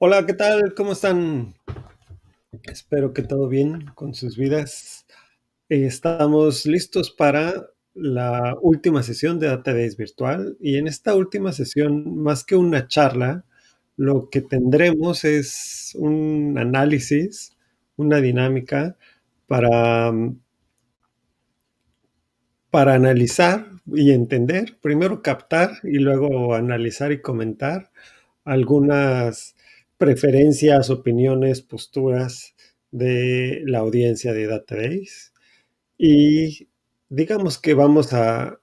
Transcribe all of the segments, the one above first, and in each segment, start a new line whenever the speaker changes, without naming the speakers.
Hola, ¿qué tal? ¿Cómo están? Espero que todo bien con sus vidas. Estamos listos para la última sesión de Database Virtual y en esta última sesión, más que una charla, lo que tendremos es un análisis, una dinámica para, para analizar y entender, primero captar y luego analizar y comentar algunas preferencias, opiniones, posturas de la audiencia de Database. Y digamos que vamos a,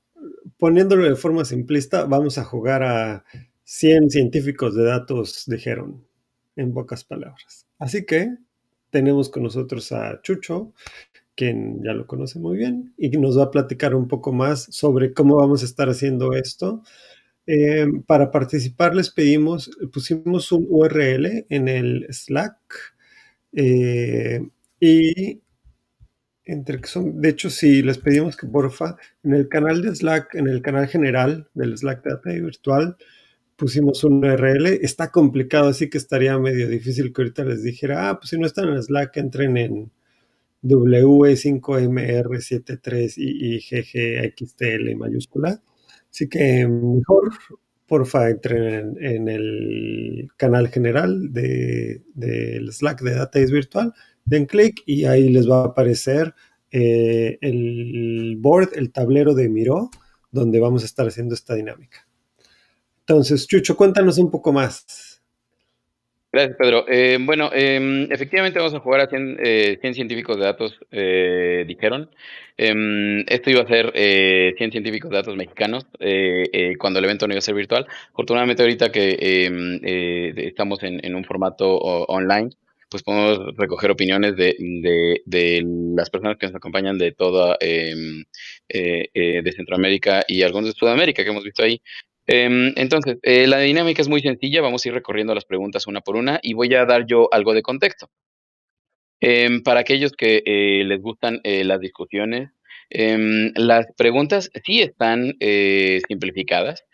poniéndolo de forma simplista, vamos a jugar a 100 científicos de datos, dijeron, en pocas palabras. Así que tenemos con nosotros a Chucho, quien ya lo conoce muy bien, y nos va a platicar un poco más sobre cómo vamos a estar haciendo esto eh, para participar les pedimos, pusimos un URL en el Slack eh, y entre que son, de hecho sí, les pedimos que porfa, en el canal de Slack, en el canal general del Slack Data Virtual, pusimos un URL, está complicado, así que estaría medio difícil que ahorita les dijera, ah, pues si no están en Slack, entren en W5MR73 y GGXTL mayúscula Así que mejor, porfa, entren en, el canal general del de, Slack de Database Virtual, den clic y ahí les va a aparecer eh, el board, el tablero de Miro, donde vamos a estar haciendo esta dinámica. Entonces, Chucho, cuéntanos un poco más.
Gracias, Pedro. Eh, bueno, em, efectivamente vamos a jugar a 100, eh, científicos de datos, eh, dijeron. Em, esto iba a ser 100 científicos de datos mexicanos cuando el evento no iba a ser virtual. Afortunadamente ahorita que em, estamos en, un formato online, pues podemos recoger opiniones de, de, las personas que nos acompañan de toda de Centroamérica y algunos de Sudamérica que hemos visto ahí. Em, entonces, eh, la dinámica es muy sencilla, vamos a ir recorriendo las preguntas una por una y voy a dar yo algo de contexto. Em, para aquellos que eh, les gustan eh, las discusiones, em, las preguntas sí están simplificadas.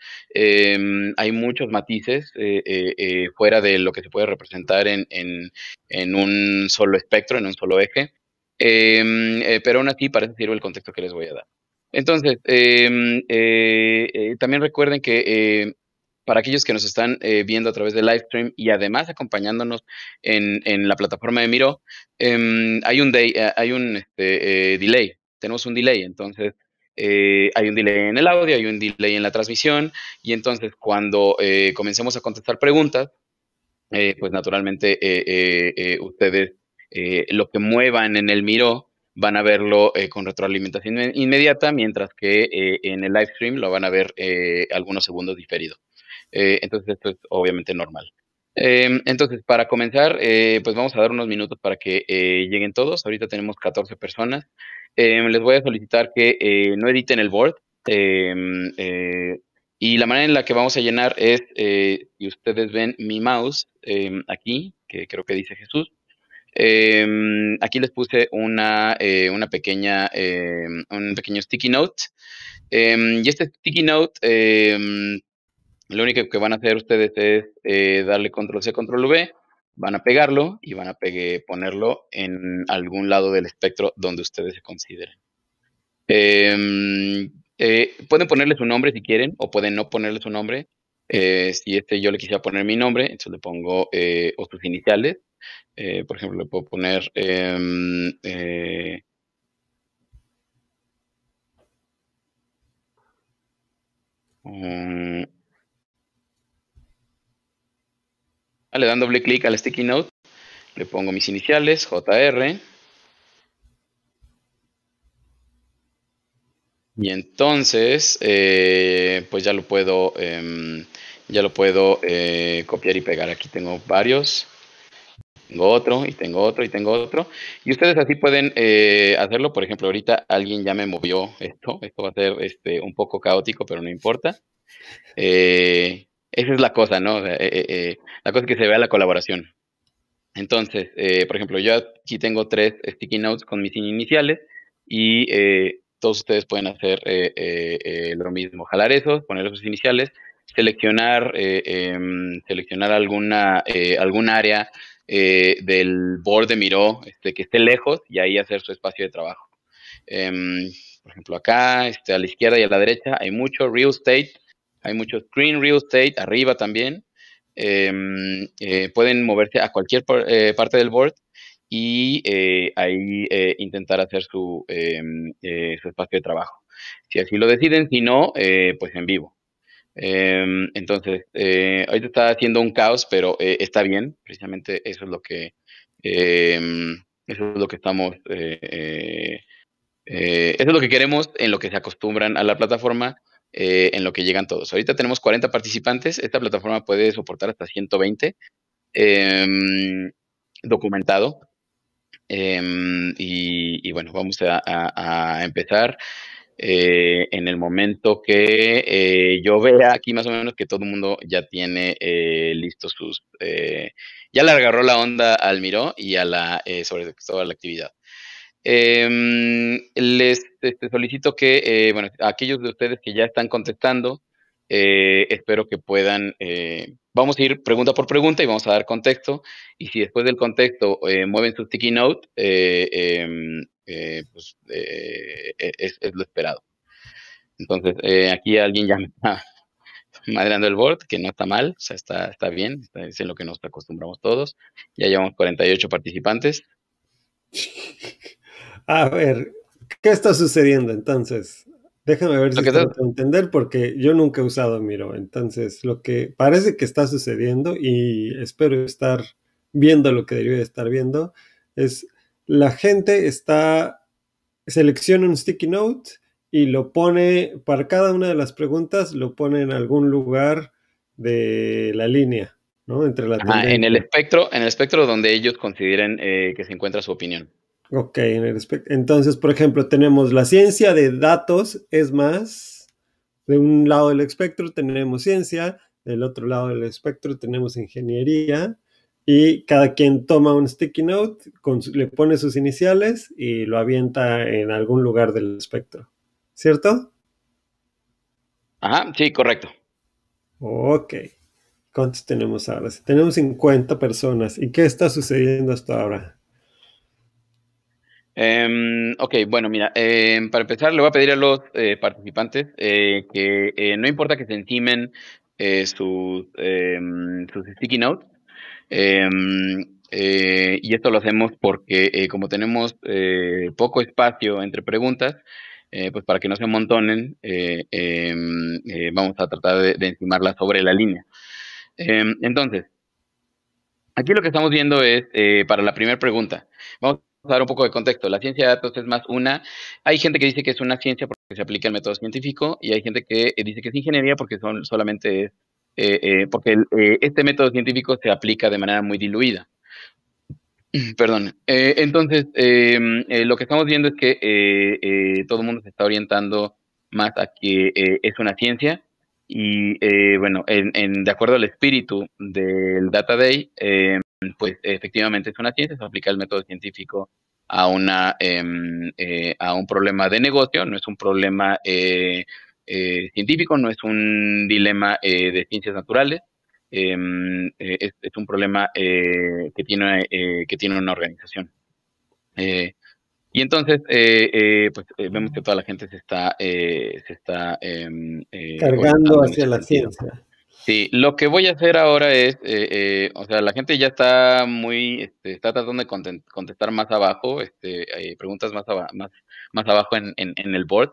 hay muchos matices fuera de lo que se puede representar en, en, un solo espectro, en un solo eje. pero aún así parece sirve el contexto que les voy a dar. Entonces, em, eh, eh, también recuerden que eh, para aquellos que nos están viendo a través del live stream y además acompañándonos en, la plataforma de Miro, em, hay un, hay un este, delay, tenemos un delay, entonces hay un delay en el audio, hay un delay en la transmisión y entonces cuando comencemos a contestar preguntas, pues naturalmente ustedes lo que muevan en el Miro, van a verlo eh, con retroalimentación inmediata, mientras que eh, en el live stream lo van a ver eh, algunos segundos diferido. entonces, esto es obviamente normal. Em, entonces, para comenzar, pues vamos a dar unos minutos para que lleguen todos. Ahorita tenemos 14 personas. Em, les voy a solicitar que no editen el board. Em, y la manera en la que vamos a llenar es, si ustedes ven mi mouse aquí, que creo que dice Jesús, Em, aquí les puse una, eh, una pequeña, em, un pequeño sticky note. Em, y este sticky note, lo único que van a hacer ustedes es eh, darle control C, control V, van a pegarlo y van a ponerlo en algún lado del espectro donde ustedes se consideren. Eh, pueden ponerle su nombre si quieren o pueden no ponerle su nombre. si este yo le quisiera poner mi nombre, entonces le pongo o sus iniciales eh, por ejemplo, le puedo poner em, eh, le dan doble clic al sticky note, le pongo mis iniciales, JR. Y entonces, eh, pues ya lo puedo, em, ya lo puedo copiar y pegar. Aquí tengo varios tengo otro y tengo otro y tengo otro. Y ustedes así pueden eh, hacerlo. Por ejemplo, ahorita alguien ya me movió esto. Esto va a ser este, un poco caótico, pero no importa. Eh, esa es la cosa, ¿no? Eh, la cosa es que se vea la colaboración. Entonces, por ejemplo, yo aquí tengo tres sticky notes con mis iniciales y todos ustedes pueden hacer lo mismo. Jalar esos, poner sus iniciales seleccionar, em, seleccionar alguna, algún área del board de Miro este, que esté lejos y ahí hacer su espacio de trabajo. Em, por ejemplo, acá, este, a la izquierda y a la derecha hay mucho real estate, hay mucho screen real estate, arriba también. Em, eh, pueden moverse a cualquier eh, parte del board y eh, ahí intentar hacer su, em, su espacio de trabajo. Si así lo deciden, si no, pues en vivo. Em, entonces, ahorita está haciendo un caos, pero está bien, precisamente eso es lo que, eso es lo que estamos, eso es lo que queremos en lo que se acostumbran a la plataforma eh, en lo que llegan todos. Ahorita tenemos 40 participantes, esta plataforma puede soportar hasta 120 em, documentado. Em, y, bueno, vamos a, empezar eh, en el momento que eh, yo vea aquí más o menos que todo el mundo ya tiene listos sus... ya le agarró la onda al Miró y a la, sobre toda la actividad. Em, les este, solicito que, eh, bueno, aquellos de ustedes que ya están contestando, eh, espero que puedan, eh, vamos a ir pregunta por pregunta y vamos a dar contexto. Y si después del contexto mueven su sticky note, em, pues es, lo esperado. Entonces, aquí alguien ya me está madreando el board, que no está mal, o sea, está, está bien, es en lo que nos acostumbramos todos. Ya llevamos 48 participantes.
A ver, ¿qué está sucediendo entonces? Déjame ver si puedo entender porque yo nunca he usado Miro. Entonces, lo que parece que está sucediendo y espero estar viendo lo que debería estar viendo es la gente está selecciona un sticky note y lo pone para cada una de las preguntas lo pone en algún lugar de la línea, ¿no?
Entre la en el espectro, en el espectro donde ellos consideren eh, que se encuentra su opinión.
Ok, entonces, por ejemplo, tenemos la ciencia de datos, es más, de un lado del espectro tenemos ciencia, del otro lado del espectro tenemos ingeniería, y cada quien toma un sticky note, le pone sus iniciales y lo avienta en algún lugar del espectro, ¿cierto?
Ajá, sí, correcto.
Ok. ¿Cuántos tenemos ahora? Tenemos 50 personas. ¿Y qué está sucediendo hasta ahora?
Em, ok, bueno, mira, em, para empezar le voy a pedir a los eh, participantes eh, que eh, no importa que se encimen sus, em, sus sticky notes, y esto lo hacemos porque como tenemos poco espacio entre preguntas, pues para que no se amontonen, vamos a tratar de, de, encimarlas sobre la línea. entonces, aquí lo que estamos viendo es para la primera pregunta. Vamos dar un poco de contexto. La ciencia de datos es más una. Hay gente que dice que es una ciencia porque se aplica el método científico y hay gente que dice que es ingeniería porque son solamente es eh, eh, porque eh, este método científico se aplica de manera muy diluida. Perdón. entonces, em, lo que estamos viendo es que todo el mundo se está orientando más a que es una ciencia y bueno, en, de acuerdo al espíritu del Data Day, em, pues efectivamente es una ciencia, se aplica el método científico a, una, em, a un problema de negocio, no es un problema eh, científico, no es un dilema de ciencias naturales, em, es, un problema que, tiene, que tiene una organización. y entonces, pues vemos que toda la gente se está, se está
em, cargando hacia la ciencia.
Sí, lo que voy a hacer ahora es, eh, eh, o sea, la gente ya está muy, este, está tratando de contestar más abajo, este, preguntas más, más, más abajo en, en, en el board.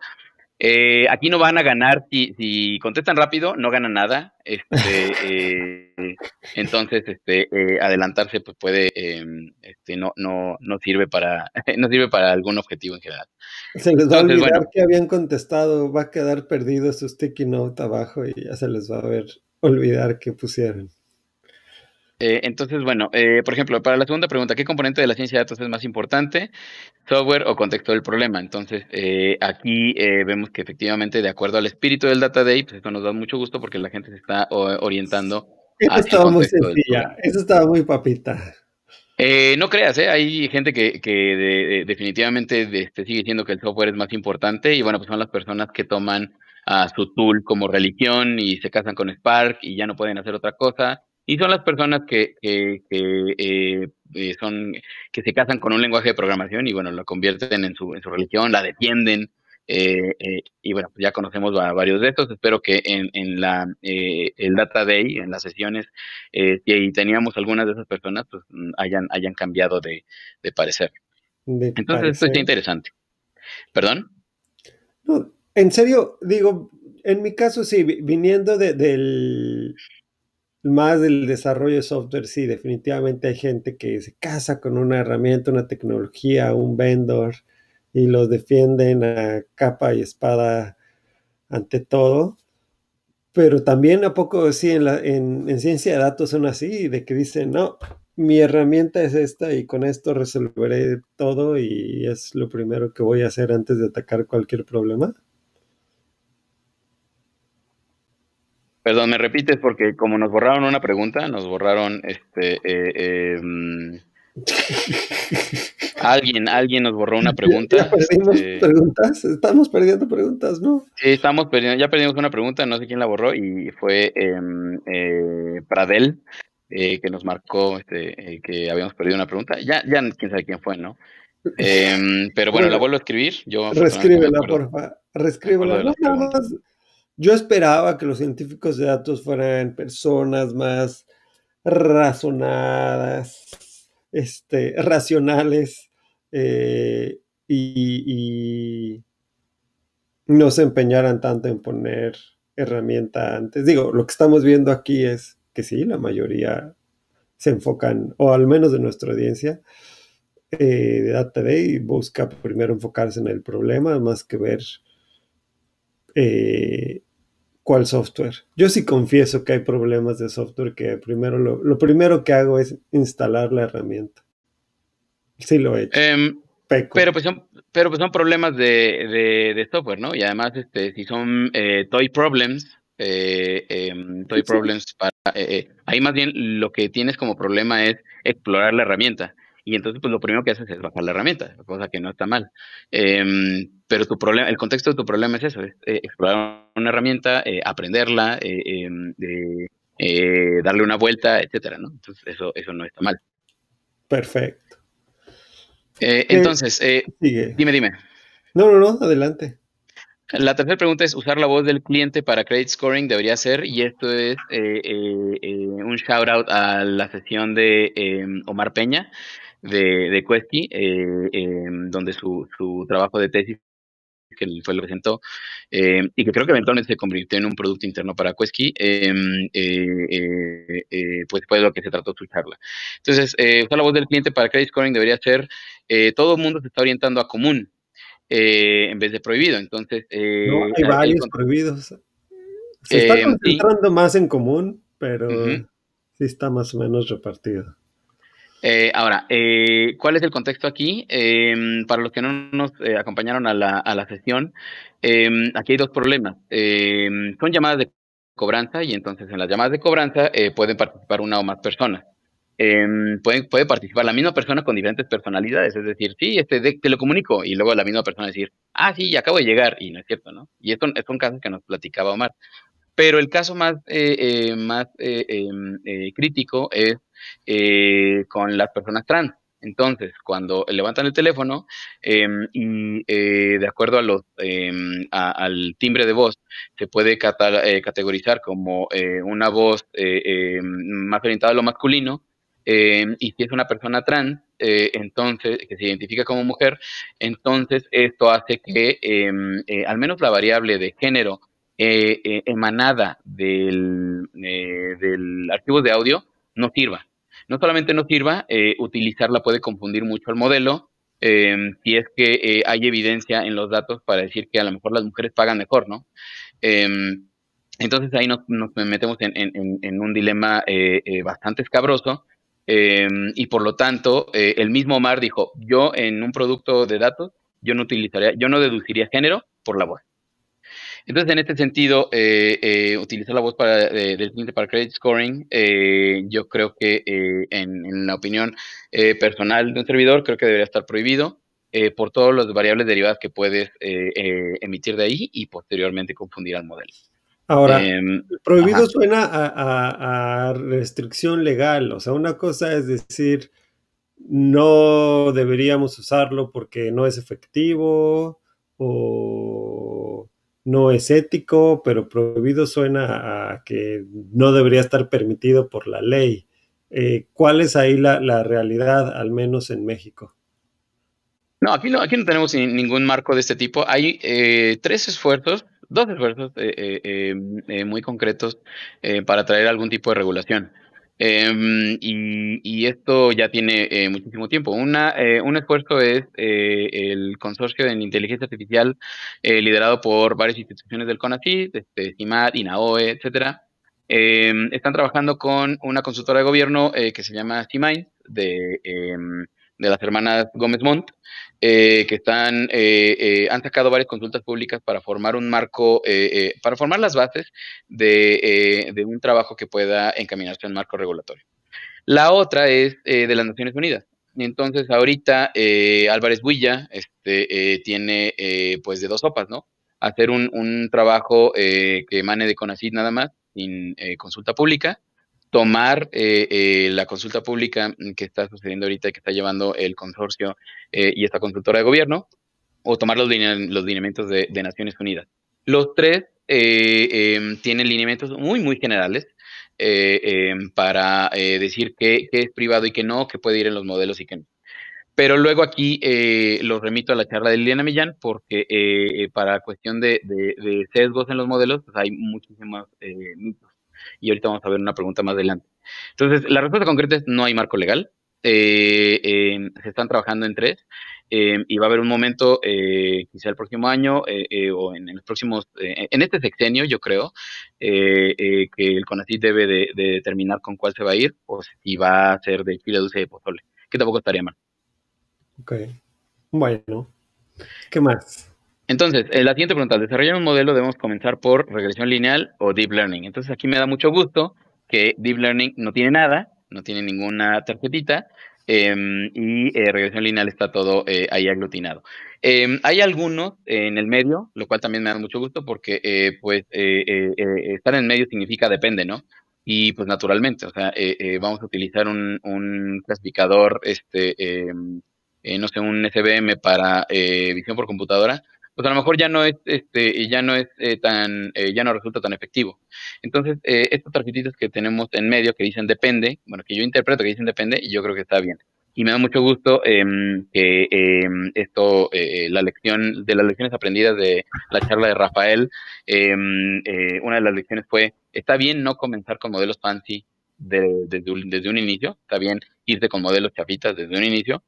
Eh, aquí no van a ganar, si, si contestan rápido, no ganan nada. Este, eh, entonces, este, eh, adelantarse pues puede, em, este, no, no, no sirve para, no sirve para algún objetivo en general.
Se les va a olvidar que habían contestado, va a quedar perdido su sticky note abajo y ya se les va a ver olvidar que pusieron.
Eh, entonces, bueno, eh, por ejemplo, para la segunda pregunta, ¿qué componente de la ciencia de datos es más importante? ¿Software o contexto del problema? Entonces, eh, aquí vemos que efectivamente, de acuerdo al espíritu del Data Day, pues esto nos da mucho gusto porque la gente se está orientando.
Eso estaba muy sencilla, eso estaba muy papita.
no creas, ¿eh? hay gente que, que definitivamente este, sigue diciendo que el software es más importante y bueno, pues son las personas que toman a su tool como religión y se casan con Spark y ya no pueden hacer otra cosa. Y son las personas que, que, eh, eh, son, que se casan con un lenguaje de programación y bueno, lo convierten en su, en su religión, la defienden. Eh, y bueno, pues ya conocemos a varios de estos. Espero que en, en la, el Data Day, en las sesiones, si teníamos algunas de esas personas, pues mm, hayan, hayan cambiado de, de parecer. Entonces, esto está interesante. ¿Perdón?
No, en serio, digo, en mi caso sí, viniendo del más del desarrollo de software, sí, definitivamente hay gente que se casa con una herramienta, una tecnología, un vendor y lo defienden a capa y espada ante todo. Pero también a poco sí en, la, en ciencia de datos son así, de que dicen, no, mi herramienta es esta y con esto resolveré todo y es lo primero que voy a hacer antes de atacar cualquier problema.
Perdón, me repites porque como nos borraron una pregunta, nos borraron este eh, em, alguien, alguien nos borró una pregunta.
¿Ya perdimos este preguntas? Estamos perdiendo preguntas, ¿no?
Sí, estamos perdiendo, ya perdimos una pregunta, no sé quién la borró, y fue em, eh, Pradel, eh, que nos marcó este, que habíamos perdido una pregunta. Ya, ya quién sabe quién fue, ¿no? Em, pero bueno, la vuelvo a escribir. Yo
Reescríbela, porfa. Reescríbela. No, nada más yo esperaba que los científicos de datos fueran personas más razonadas, este, racionales eh, y, no se empeñaran tanto en poner herramienta antes. Digo, lo que estamos viendo aquí es que sí, la mayoría se enfocan, o al menos de nuestra audiencia, eh, de Data Day busca primero enfocarse en el problema más que ver eh, cuál software. Yo sí confieso que hay problemas de software que primero lo, primero que hago es instalar la herramienta. Sí lo he hecho.
Em, pero pues son, pero pues son problemas de, de, software, ¿no? Y además, este, si son eh, toy problems, eh, em, toy problems para eh, ahí más bien lo que tienes como problema es explorar la herramienta. Y entonces, pues lo primero que haces es bajar la herramienta, cosa que no está mal. Em, pero tu problema, el contexto de tu problema es eso, es eh, explorar una herramienta, eh, aprenderla, eh, em, darle una vuelta, etcétera, ¿no? Entonces, eso, eso no está mal.
Perfecto.
entonces, dime, dime.
No, no, no, adelante.
La tercera pregunta es, ¿usar la voz del cliente para credit scoring debería ser? Y esto es un shout out a la sesión de em, Omar Peña, de, de eh, em, donde su, su trabajo de tesis que fue lo presentó eh, y que creo que eventualmente se convirtió en un producto interno para Quesky, em, eh, pues fue de lo que se trató su charla. Entonces, usar la voz del cliente para credit scoring debería ser, todo el mundo se está orientando a común en vez de prohibido. Entonces,
no, hay varios prohibidos. Se está concentrando más en común, pero sí está más o menos repartido.
Eh, ahora, eh, ¿cuál es el contexto aquí? Em, para los que no nos eh, acompañaron a la, a la sesión, em, aquí hay dos problemas. Em, son llamadas de cobranza y entonces en las llamadas de cobranza pueden participar una o más personas. puede, participar la misma persona con diferentes personalidades, es decir, sí, este, te lo comunico y luego la misma persona decir, ah, sí, acabo de llegar y no es cierto, ¿no? Y esto es un caso que nos platicaba Omar. Pero el caso más, más crítico es eh, con las personas trans. Entonces, cuando levantan el teléfono em, y eh, de acuerdo a los, em, al timbre de voz, se puede eh, categorizar como una voz em, más orientada a lo masculino, y si es una persona trans, entonces, que se identifica como mujer, entonces esto hace que al menos la variable de género emanada del, del archivo de audio no sirva no solamente no sirva, eh, utilizarla puede confundir mucho al modelo, eh, si es que eh, hay evidencia en los datos para decir que a lo mejor las mujeres pagan mejor, ¿no? entonces ahí nos, metemos en, un dilema bastante escabroso y por lo tanto el mismo Omar dijo, yo en un producto de datos, yo no utilizaría, yo no deduciría género por la voz. Entonces, en este sentido, eh, eh, utilizar la voz para, eh, del cliente para credit scoring, yo creo que en, la opinión personal de un servidor, creo que debería estar prohibido. por todas las variables derivadas que puedes emitir de ahí y posteriormente confundir al modelo.
Ahora, em, prohibido suena a, restricción legal, o sea, una cosa es decir, no deberíamos usarlo porque no es efectivo o no es ético, pero prohibido suena a que no debería estar permitido por la ley. Eh, ¿Cuál es ahí la, realidad, al menos en México?
No, aquí no, aquí no tenemos ningún marco de este tipo. Hay eh, tres esfuerzos dos esfuerzos eh, eh, muy concretos para traer algún tipo de regulación. Em, y, esto ya tiene muchísimo tiempo. Una, un esfuerzo es el consorcio de inteligencia artificial liderado por varias instituciones del CONACYT, este, CIMAT, INAOE, etcétera. Em, están trabajando con una consultora de gobierno que se llama CIMAIN, de, em, de las hermanas Gómez Montt, eh, que están, eh, eh, han sacado varias consultas públicas para formar un marco, para formar las bases de, un trabajo que pueda encaminarse en marco regulatorio. La otra es de las Naciones Unidas. Entonces, ahorita Álvarez Builla este, tiene pues de dos sopas, ¿no? Hacer un, un trabajo que emane de CONACYT nada más, sin consulta pública, tomar eh, eh, la consulta pública que está sucediendo ahorita, que está llevando el consorcio eh, y esta consultora de gobierno, o tomar los, lineamientos de, Naciones Unidas. Los tres em, tienen lineamientos muy, muy generales em, para decir qué, es privado y qué no, qué puede ir en los modelos y qué no. Pero luego aquí los remito a la charla de Liliana Millán porque para cuestión de, sesgos en los modelos pues hay muchísimos mitos y ahorita vamos a ver una pregunta más adelante. Entonces, la respuesta concreta es no hay marco legal. Eh, eh, se están trabajando en tres eh, y va a haber un momento, quizá el próximo año o en, los próximos, en este sexenio, yo creo, que el CONACYT debe de, determinar con cuál se va a ir o si va a ser de chile dulce de pozole, que tampoco estaría mal.
Ok, bueno, ¿qué más?
Entonces, eh, la siguiente pregunta, desarrollar un modelo debemos comenzar por regresión lineal o deep learning. Entonces, aquí me da mucho gusto que deep learning no tiene nada, no tiene ninguna tarjetita, em, y eh, regresión lineal está todo eh, ahí aglutinado. Em, hay algunos en el medio, lo cual también me da mucho gusto porque pues estar en el medio significa depende, ¿no? Y pues naturalmente, o sea, vamos a utilizar un, un clasificador, este, em, no sé, un SBM para visión por computadora, pues a lo mejor ya no es, este, ya no es eh, tan, eh, ya no resulta tan efectivo. Entonces, eh, estos tarjetitas que tenemos en medio que dicen depende, bueno, que yo interpreto que dicen depende, y yo creo que está bien. Y me da mucho gusto em, que em, esto, la lección, de las lecciones aprendidas de la charla de Rafael, em, una de las lecciones fue, está bien no comenzar con modelos fancy desde, un inicio, está bien irse con modelos chapitas desde un inicio,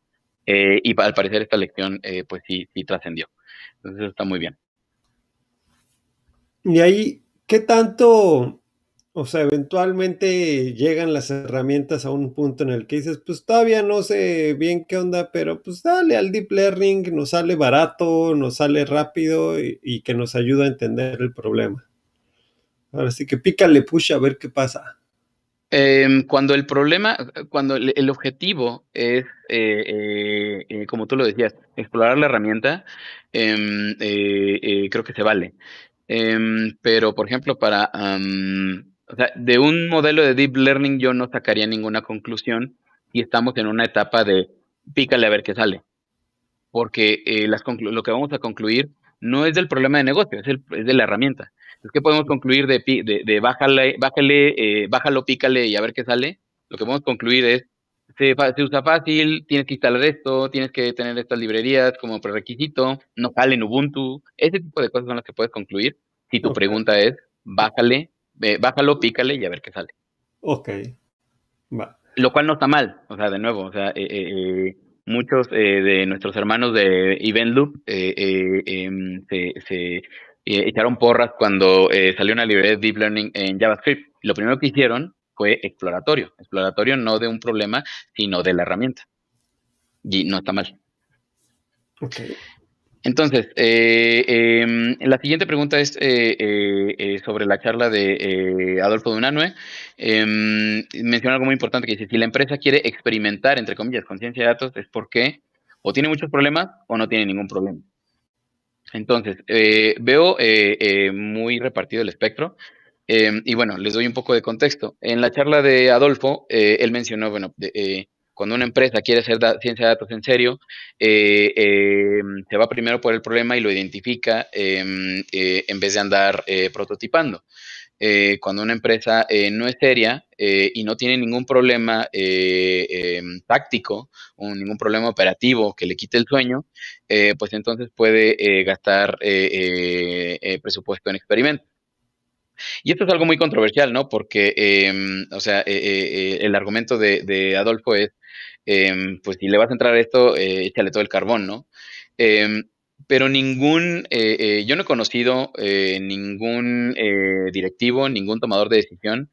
y al parecer esta lección, pues sí, sí trascendió. Entonces está muy bien.
Y ahí, ¿qué tanto, o sea, eventualmente llegan las herramientas a un punto en el que dices, pues todavía no sé bien qué onda, pero pues dale al deep learning, nos sale barato, nos sale rápido y, que nos ayuda a entender el problema. Ahora sí que pícale push a ver qué pasa.
Em, cuando el problema, cuando el, objetivo es, eh, eh, eh, como tú lo decías, explorar la herramienta, creo que se vale. Em, pero, por ejemplo, para, de un modelo de deep learning yo no sacaría ninguna conclusión y estamos en una etapa de pícale a ver qué sale. Porque las lo que vamos a concluir no es del problema de negocio, es, el, es de la herramienta. ¿qué podemos concluir de, de, de bájale, bájale, eh, bájalo, pícale y a ver qué sale? Lo que podemos concluir es, se, se, usa fácil, tienes que instalar esto, tienes que tener estas librerías como prerequisito, no sale en Ubuntu, ese tipo de cosas son las que puedes concluir si tu pregunta es, bájale, bájalo, pícale y a ver qué sale.
Ok,
va. Lo cual no está mal, o sea, de nuevo, o sea, eh, eh, muchos de nuestros hermanos de Event Loop em, se, se echaron porras cuando eh, salió una librería de Deep Learning en JavaScript. Lo primero que hicieron fue exploratorio. Exploratorio no de un problema, sino de la herramienta. Y no está mal.
Okay.
Entonces, eh, em, la siguiente pregunta es eh, sobre la charla de Adolfo Dunanue. Em, menciona algo muy importante que dice, si la empresa quiere experimentar, entre comillas, con ciencia de datos, es porque o tiene muchos problemas o no tiene ningún problema. Entonces, eh, veo eh, eh, muy repartido el espectro. Y bueno, les doy un poco de contexto. En la charla de Adolfo, él mencionó, bueno, cuando una empresa quiere hacer ciencia de datos en serio, se va primero por el problema y lo identifica em, en vez de andar prototipando. cuando una empresa no es seria y no tiene ningún problema em, táctico o ningún problema operativo que le quite el sueño, eh, pues entonces puede eh, gastar eh, presupuesto en experimentos. Y esto es algo muy controversial, ¿no? Porque, em, o sea, el argumento de, Adolfo es, em, pues si le vas a entrar a esto, échale todo el carbón, ¿no? Em, pero ningún, yo no he conocido ningún directivo, ningún tomador de decisión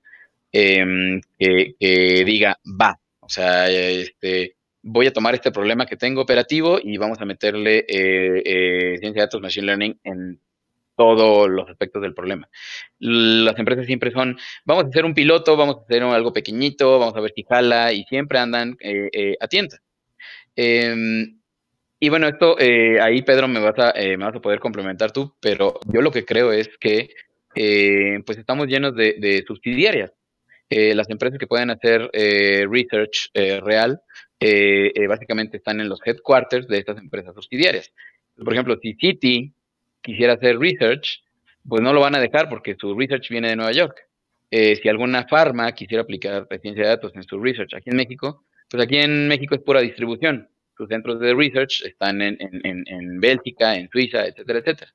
que, que, diga, va, o sea, este, voy a tomar este problema que tengo operativo y vamos a meterle eh, eh, ciencia de datos, machine learning en todos los aspectos del problema. Las empresas siempre son, vamos a hacer un piloto, vamos a hacer algo pequeñito, vamos a ver si jala y siempre andan eh, a tientas. Em, y bueno, esto ahí Pedro me vas, a, me vas a poder complementar tú, pero yo lo que creo es que pues estamos llenos de subsidiarias. las empresas que pueden hacer research real eh, eh, básicamente están en los headquarters de estas empresas subsidiarias. Por ejemplo, si Citi quisiera hacer research, pues no lo van a dejar porque su research viene de Nueva York. Eh, si alguna farma quisiera aplicar ciencia de datos en su research aquí en México, pues aquí en México es pura distribución. Sus centros de research están en, en, en Bélgica, en Suiza, etcétera, etcétera.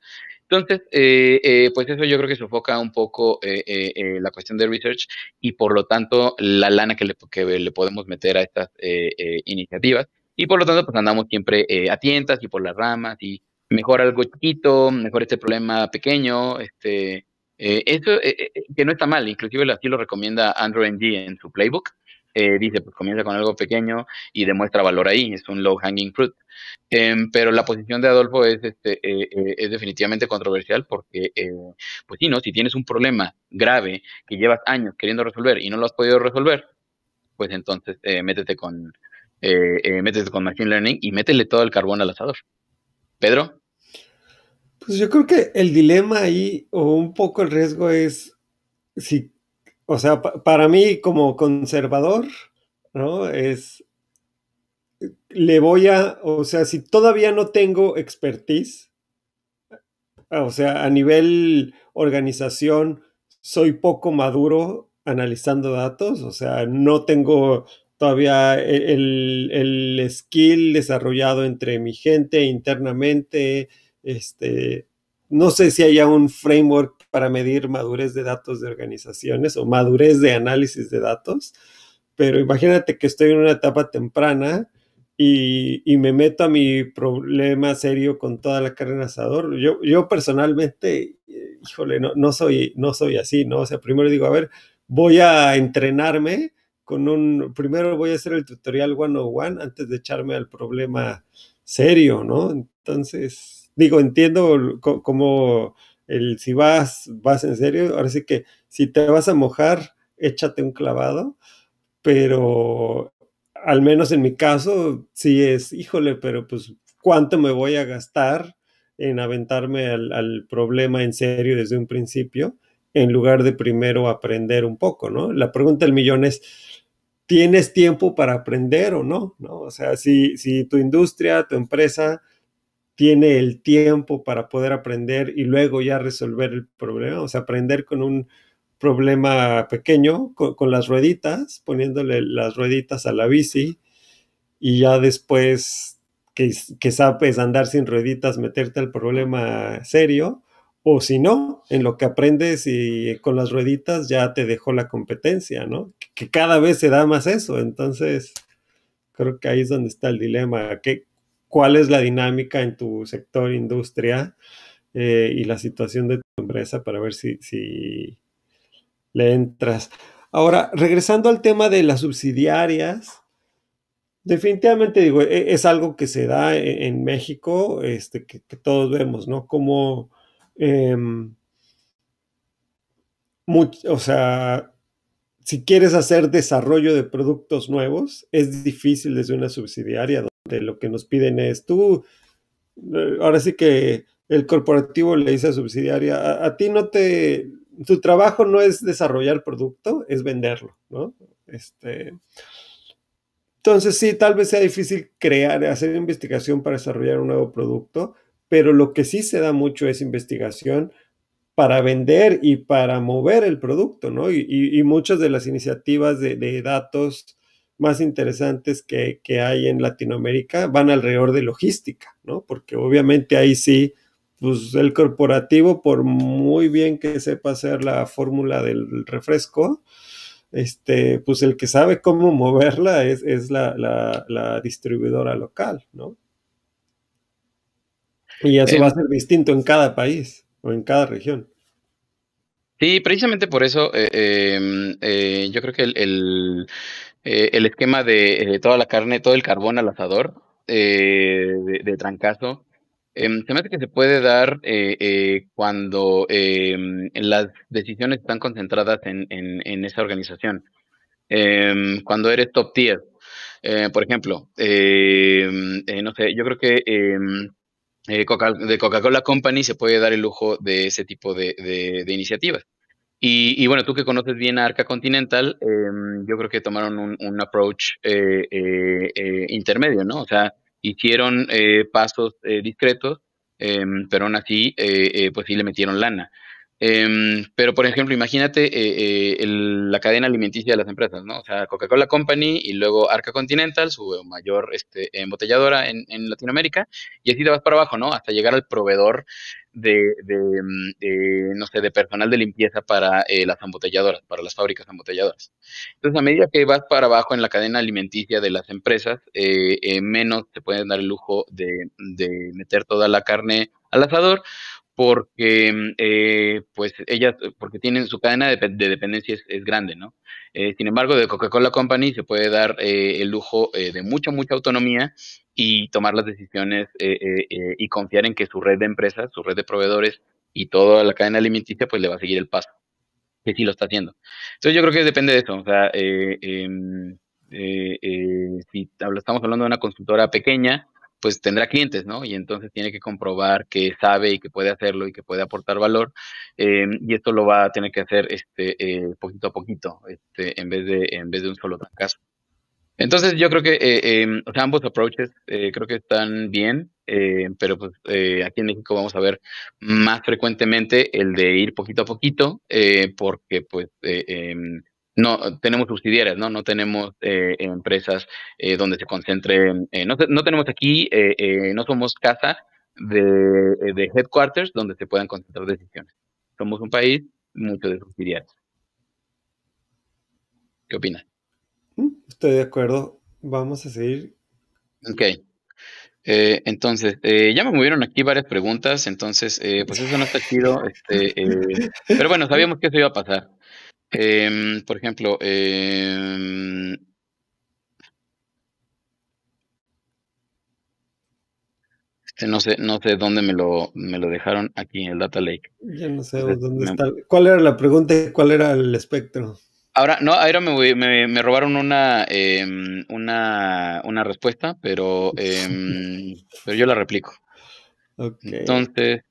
Entonces, eh, eh, pues eso yo creo que sofoca un poco eh, la cuestión de research y por lo tanto la lana que le, que le podemos meter a estas iniciativas. Y por lo tanto, pues andamos siempre a tientas y por las ramas y mejor algo chiquito, mejor este problema pequeño, este, eso que no está mal, inclusive así lo recomienda Andrew Ng en su playbook. dice, pues comienza con algo pequeño y demuestra valor ahí, es un low hanging fruit. Em, pero la posición de Adolfo es, este, eh, eh, es definitivamente controversial porque, eh, pues sí, ¿no? Si tienes un problema grave que llevas años queriendo resolver y no lo has podido resolver, pues entonces métete con métete con Machine Learning y métele todo el carbón al asador. Pedro.
Pues yo creo que el dilema ahí, o un poco el riesgo es, si, o sea, para mí como conservador, ¿no? Es le voy a, o sea, si todavía no tengo expertise, o sea, a nivel organización, soy poco maduro analizando datos, o sea, no tengo todavía el, el, skill desarrollado entre mi gente internamente, este, no sé si haya un framework para medir madurez de datos de organizaciones o madurez de análisis de datos, pero imagínate que estoy en una etapa temprana y, me meto a mi problema serio con toda la carne en asador. Yo, yo personalmente, híjole, no, no, soy, no soy así, ¿no? O sea, primero digo, a ver, voy a entrenarme con un, primero voy a hacer el tutorial one on one antes de echarme al problema serio, ¿no? Entonces, digo, entiendo cómo el, si vas, vas en serio, ahora sí que si te vas a mojar, échate un clavado, pero al menos en mi caso, sí es, híjole, pero pues, ¿cuánto me voy a gastar en aventarme al, problema en serio desde un principio, en lugar de primero aprender un poco, ¿no? La pregunta del millón es, ¿tienes tiempo para aprender o no? ¿No? O sea, si, si tu industria, tu empresa tiene el tiempo para poder aprender y luego ya resolver el problema, o sea, aprender con un problema pequeño con, las rueditas, poniéndole las rueditas a la bici y ya después que, que sabes andar sin rueditas, meterte al problema serio, o si no, en lo que aprendes y con las rueditas ya te dejó la competencia, ¿no? Que cada vez se da más eso, entonces creo que ahí es donde está el dilema, ¿Qué, ¿cuál es la dinámica en tu sector industria eh, y la situación de tu empresa para ver si, si le entras. Ahora, regresando al tema de las subsidiarias, definitivamente digo, e, es algo que se da e, en, México, este, que, todos vemos, ¿no? Como, em, o sea, si quieres hacer desarrollo de productos nuevos, es difícil desde una subsidiaria lo que nos piden es tú, eh, ahora sí que el corporativo le dice a subsidiaria, a, ti no te, tu trabajo no es desarrollar producto, es venderlo, ¿no? Este, entonces sí, tal vez sea difícil crear, hacer investigación para desarrollar un nuevo producto, pero lo que sí se da mucho es investigación para vender y para mover el producto, ¿no? Y, muchas de las iniciativas de, datos más interesantes que, que, hay en Latinoamérica van alrededor de logística, ¿no? Porque obviamente ahí sí pues el corporativo, por muy bien que sepa hacer la fórmula del refresco, este, pues el que sabe cómo moverla es, la, distribuidora local, ¿no? Y eso va a ser distinto en cada país o en cada región.
Sí, precisamente por eso eh, em, eh, yo creo que el, eh, esquema de, toda la carne, todo el carbón al asador de, de, trancazo, Em, se me hace que se puede dar eh, eh, cuando em, las decisiones están concentradas en, esa organización. Em, cuando eres top tier, eh, por ejemplo, no sé, yo creo que de Coca-Cola Company se puede dar el lujo de ese tipo de, de, iniciativas. Y, y, bueno, tú que conoces bien a Arca Continental, yo creo que tomaron un, approach intermedio, ¿no? O sea, hicieron eh, pasos eh, discretos, em, pero aún así, eh, pues sí le metieron lana. Em, pero, por ejemplo, imagínate la cadena alimenticia de las empresas, ¿no? O sea, Coca-Cola Company y luego Arca Continental, su mayor este, embotelladora en, en, Latinoamérica, y así te vas para abajo, ¿no? Hasta llegar al proveedor de, de, no sé, de personal de limpieza para eh, las embotelladoras, para las fábricas embotelladoras. Entonces, a medida que vas para abajo en la cadena alimenticia de las empresas, eh, eh, menos te pueden dar el lujo de, de meter toda la carne al asador porque eh, pues ellas, porque tienen su cadena de, dependencia es, grande, ¿no? Eh, sin embargo, de Coca-Cola Company se puede dar eh, el lujo de mucha, mucha autonomía y tomar las decisiones y confiar en que su red de empresas, su red de proveedores y toda la cadena alimenticia pues le va a seguir el paso, que sí lo está haciendo. Entonces yo creo que depende de eso, o sea, em, si estamos hablando de una consultora pequeña, pues tendrá clientes, ¿no? Y entonces tiene que comprobar que sabe y que puede hacerlo y que puede aportar valor. Eh, y esto lo va a tener que hacer este, eh, poquito a poquito, este, en, vez de, en vez de un solo caso. Entonces yo creo que eh, em, o sea, ambos approaches creo que están bien, pero pues aquí en México vamos a ver más frecuentemente el de ir poquito a poquito, porque pues em, no tenemos subsidiarias, ¿no? No tenemos eh, empresas eh, donde se concentren, eh, no, no, tenemos aquí, no somos casa de, de, headquarters donde se puedan concentrar decisiones. Somos un país mucho de subsidiarias. ¿Qué opinas?
Mm, estoy de acuerdo. Vamos a seguir.
Ok. entonces, ya me movieron aquí varias preguntas, entonces, pues eso no está chido, este, pero bueno, sabíamos que eso iba a pasar. Em, por ejemplo, em, este, no sé, no sé dónde me lo, me lo dejaron aquí en el Data Lake.
Ya no sé dónde está. ¿Cuál era la pregunta y cuál era el espectro?
Ahora, no, ahora me, me, me robaron una, em, una, una respuesta, pero, pero yo la replico. Entonces,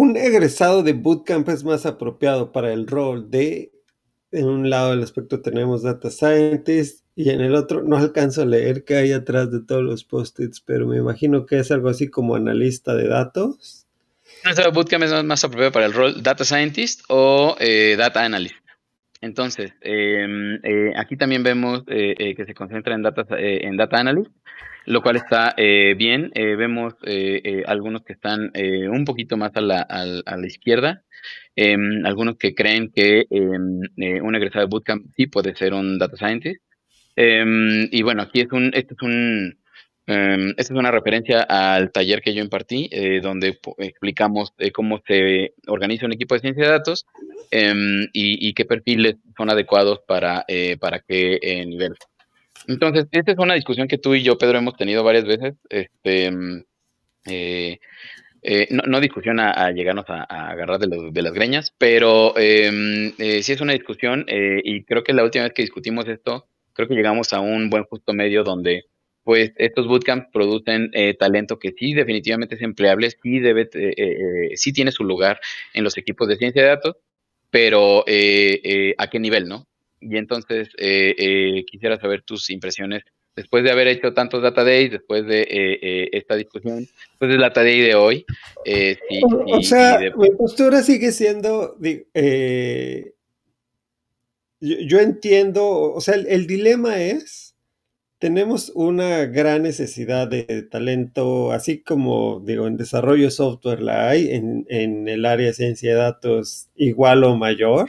Un egresado de bootcamp es más apropiado para el rol de, en un lado del aspecto tenemos data scientist y en el otro no alcanzo a leer qué hay atrás de todos los post-its, pero me imagino que es algo así como analista de datos.
Un bootcamp es más apropiado para el rol data scientist o eh, data analyst. Entonces, em, eh, aquí también vemos eh, que se concentra en en data analyst lo cual está eh, bien. Eh, vemos eh, algunos que están un poquito más a la, izquierda, em, algunos que creen que em, un egresado de bootcamp sí puede ser un data scientist. Em, y bueno, aquí es un, este es un, esta es una referencia al taller que yo impartí, donde explicamos cómo se organiza un equipo de ciencia de datos y, y, qué perfiles son adecuados para, para qué nivel. Entonces, esta es una discusión que tú y yo, Pedro, hemos tenido varias veces. Este, mm, eh, eh, no, discusión a, llegarnos a, agarrar de, las greñas, pero em, eh, sí es una discusión eh, y creo que la última vez que discutimos esto, creo que llegamos a un buen justo medio donde pues estos bootcamps producen talento que sí definitivamente es empleable, sí debe, sí tiene su lugar en los equipos de ciencia de datos, pero a qué nivel, ¿no? Y entonces quisiera saber tus impresiones después de haber hecho tantos data days, después de eh, eh, esta discusión, después del data day de hoy.
Eh, o, sea, mi postura sigue siendo, yo, entiendo, o sea, el, dilema es, tenemos una gran necesidad de talento, así como digo, en desarrollo de software la hay, en, el área de ciencia de datos igual o mayor,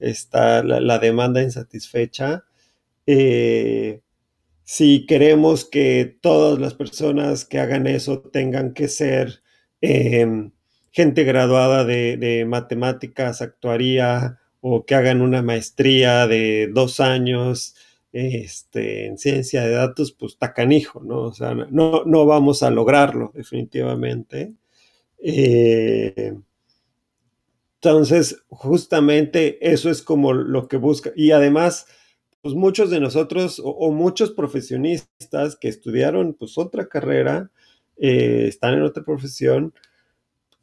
está la, demanda insatisfecha. Eh, si queremos que todas las personas que hagan eso tengan que ser em, gente graduada de, matemáticas, actuaría o que hagan una maestría de dos años este, en ciencia de datos, pues tacanijo, ¿no? O sea, no, no vamos a lograrlo definitivamente. Eh, entonces, justamente eso es como lo que busca. Y además, pues muchos de nosotros o, muchos profesionistas que estudiaron pues otra carrera, eh, están en otra profesión,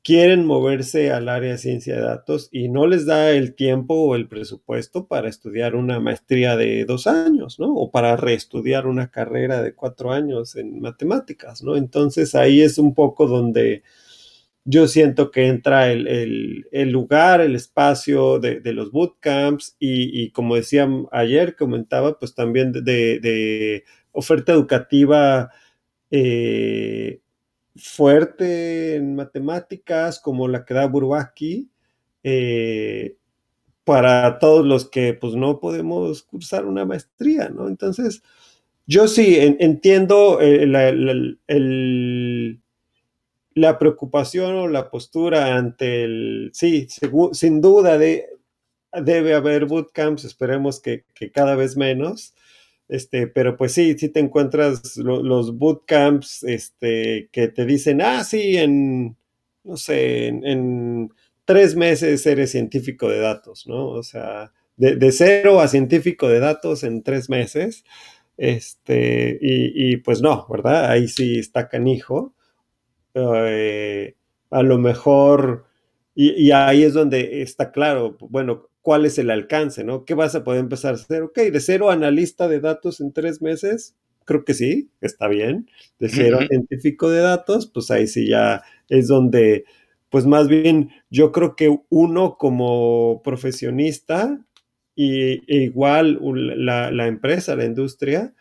quieren moverse al área de ciencia de datos y no les da el tiempo o el presupuesto para estudiar una maestría de dos años, ¿no? O para reestudiar una carrera de cuatro años en matemáticas, ¿no? Entonces ahí es un poco donde yo siento que entra el, lugar, el espacio de, los bootcamps y, como decía ayer, comentaba, pues también de, oferta educativa eh, fuerte en matemáticas, como la que da Burbaki, eh, para todos los que pues no podemos cursar una maestría, ¿no? Entonces, yo sí entiendo el la preocupación o la postura ante el, sí, sin duda de, debe haber bootcamps, esperemos que, cada vez menos, este, pero pues sí, si te encuentras los bootcamps este, que te dicen, ah, sí, en, no sé, en, tres meses eres científico de datos, ¿no? O sea, de, cero a científico de datos en tres meses, este, y, y pues no, ¿verdad? Ahí sí está canijo. Eh, a lo mejor, y, ahí es donde está claro, bueno, cuál es el alcance, ¿no? ¿Qué vas a poder empezar a hacer? Ok, de cero analista de datos en tres meses, creo que sí, está bien. De cero científico de datos, pues ahí sí ya es donde, pues más bien, yo creo que uno como profesionista y e igual la, la empresa, la industria,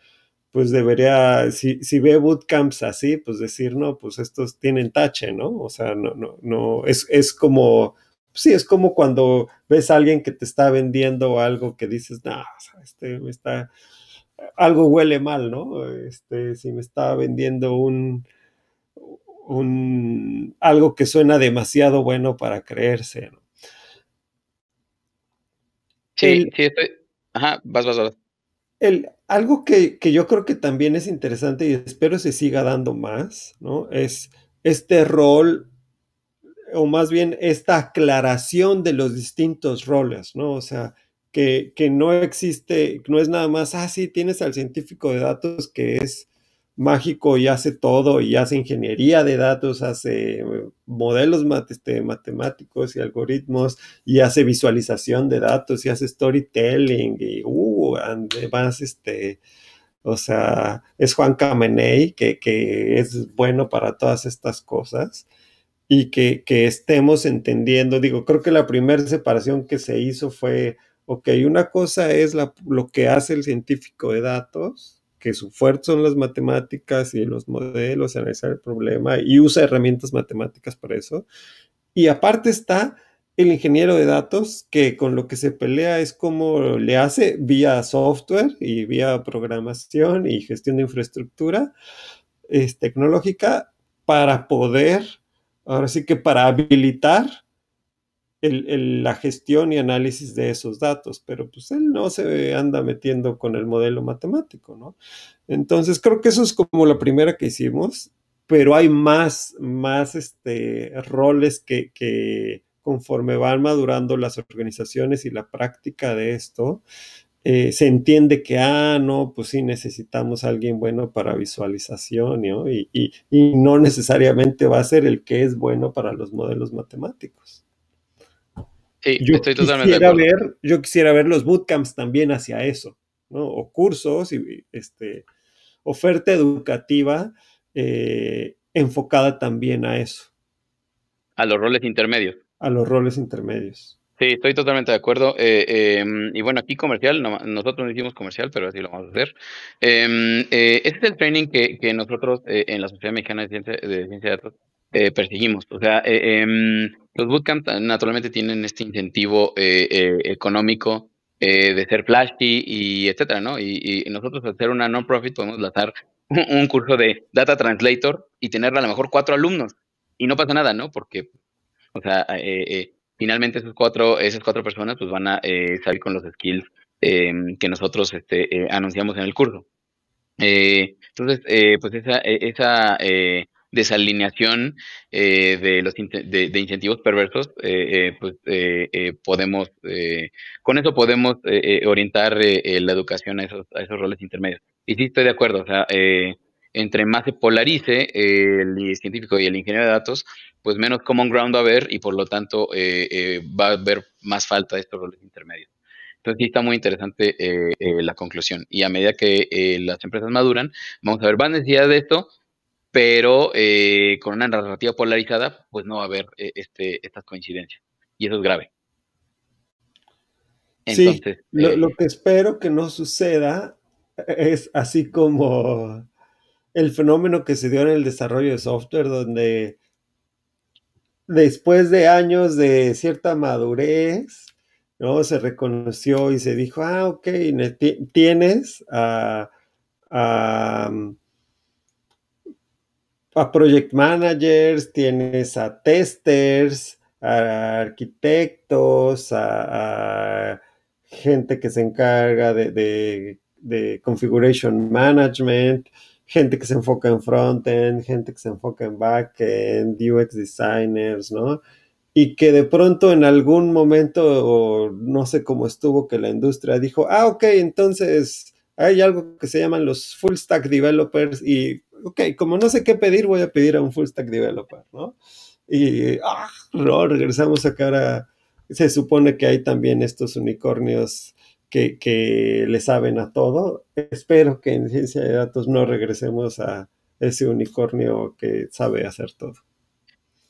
pues debería, si, si ve bootcamps así, pues decir, no, pues estos tienen tache, ¿no? O sea, no, no, no, es, es como, sí, es como cuando ves a alguien que te está vendiendo algo que dices, no, este me está, algo huele mal, ¿no? Este, si me está vendiendo un, un, algo que suena demasiado bueno para creerse, ¿no?
Sí, sí, estoy, ajá, vas, vas, vas
algo que, yo creo que también es interesante y espero se siga dando más, ¿no? Es este rol, o más bien esta aclaración de los distintos roles, ¿no? O sea, que, que no existe, no es nada más, ah, sí, tienes al científico de datos que es mágico y hace todo y hace ingeniería de datos, hace eh, modelos este, matemáticos y algoritmos y hace visualización de datos y hace storytelling y además este o sea, es Juan Cameney que, que es bueno para todas estas cosas y que, que estemos entendiendo, digo, creo que la primera separación que se hizo fue, ok, una cosa es la, lo que hace el científico de datos que su fuerte son las matemáticas y los modelos, analizar el problema y usa herramientas matemáticas para eso. Y aparte está el ingeniero de datos, que con lo que se pelea es cómo le hace vía software y vía programación y gestión de infraestructura es, tecnológica para poder, ahora sí que para habilitar la gestión y análisis de esos datos, pero pues él no se anda metiendo con el modelo matemático, ¿no? Entonces creo que eso es como la primera que hicimos pero hay más, más este, roles que, que conforme van madurando las organizaciones y la práctica de esto, eh, se entiende que, ah, no, pues sí necesitamos a alguien bueno para visualización, ¿no? Y, y, no necesariamente va a ser el que es bueno para los modelos matemáticos.
Sí, yo estoy totalmente de
acuerdo. Ver, yo quisiera ver los bootcamps también hacia eso, ¿no? O cursos y este, oferta educativa eh, enfocada también a eso.
A los roles intermedios.
A los roles intermedios.
Sí, estoy totalmente de acuerdo. Eh, em, y bueno, aquí comercial, nosotros no hicimos comercial, pero así lo vamos a hacer. Em, eh, este es el training que, que nosotros eh, en la Sociedad Mexicana de Ciencia de, Ciencia de Datos perseguimos. O sea, em, los bootcamps naturalmente tienen este incentivo económico de ser flashy y etcétera, ¿no? Y, nosotros al ser una non-profit podemos lanzar un, curso de Data Translator y tener a lo mejor cuatro alumnos. Y no pasa nada, ¿no? Porque, o sea, eh, finalmente esos cuatro, esas cuatro personas pues van a eh, salir con los skills que nosotros este, eh, anunciamos en el curso. Eh, entonces, pues esa, esa desalineación de los de, incentivos perversos, pues podemos, con eso podemos orientar la educación a esos, a esos roles intermedios. Y sí estoy de acuerdo, o sea, entre más se polarice el científico y el ingeniero de datos, pues menos common ground va a haber y por lo tanto eh, eh, va a haber más falta de estos roles intermedios. Entonces sí está muy interesante eh, la conclusión. Y a medida que las empresas maduran, vamos a ver más necesidad de esto, pero con una narrativa polarizada, pues no va a haber este, estas coincidencias. Y eso es grave.
Entonces, sí, lo que espero que no suceda es así como el fenómeno que se dio en el desarrollo de software, donde después de años de cierta madurez, ¿no? Se reconoció y se dijo, ah, ok, tienes a, a, project managers, tienes a testers, a arquitectos, a, gente que se encarga de, de configuration management, gente que se enfoca en frontend, gente que se enfoca en backend, UX designers, ¿no? Y que de pronto en algún momento, no sé cómo estuvo, que la industria dijo, ah, ok, entonces hay algo que se llaman los full stack developers y, ok, como no sé qué pedir, voy a pedir a un full stack developer, ¿no? Y, ah, no, regresamos a ahora se supone que hay también estos unicornios que, le saben a todo. Espero que en ciencia de datos no regresemos a ese unicornio que sabe hacer todo.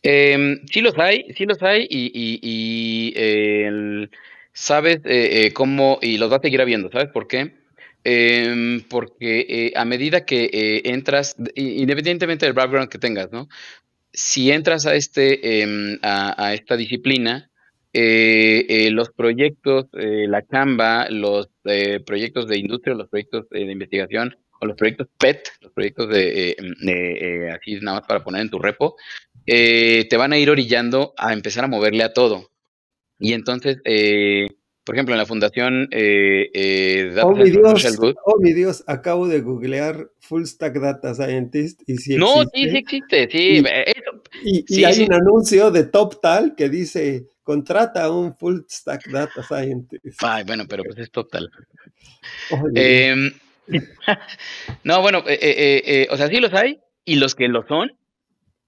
Eh, sí los hay, sí los hay y, sabes eh, eh, cómo, y los vas a seguir habiendo, ¿sabes por qué? Em, porque eh, a medida que entras, independientemente del background que tengas, ¿no? Si entras a, este, em, a esta disciplina, eh, eh, los proyectos, eh, la Canva, los proyectos de industria, los proyectos de investigación o los proyectos PET, los proyectos de, aquí nada más para poner en tu repo, te van a ir orillando a empezar a moverle a todo. Y entonces, por ejemplo, en la fundación
Data oh, mi Dios, Oh, mi Dios, acabo de googlear Full Stack Data Scientist y sí
No, sí, sí existe, sí.
Y, hay un anuncio de Top Tal que dice contrata a un full stack data scientist.
Ay, bueno, pero pues es total. Em, no, bueno, eh, eh, eh, o sea, sí los hay, y los que lo son,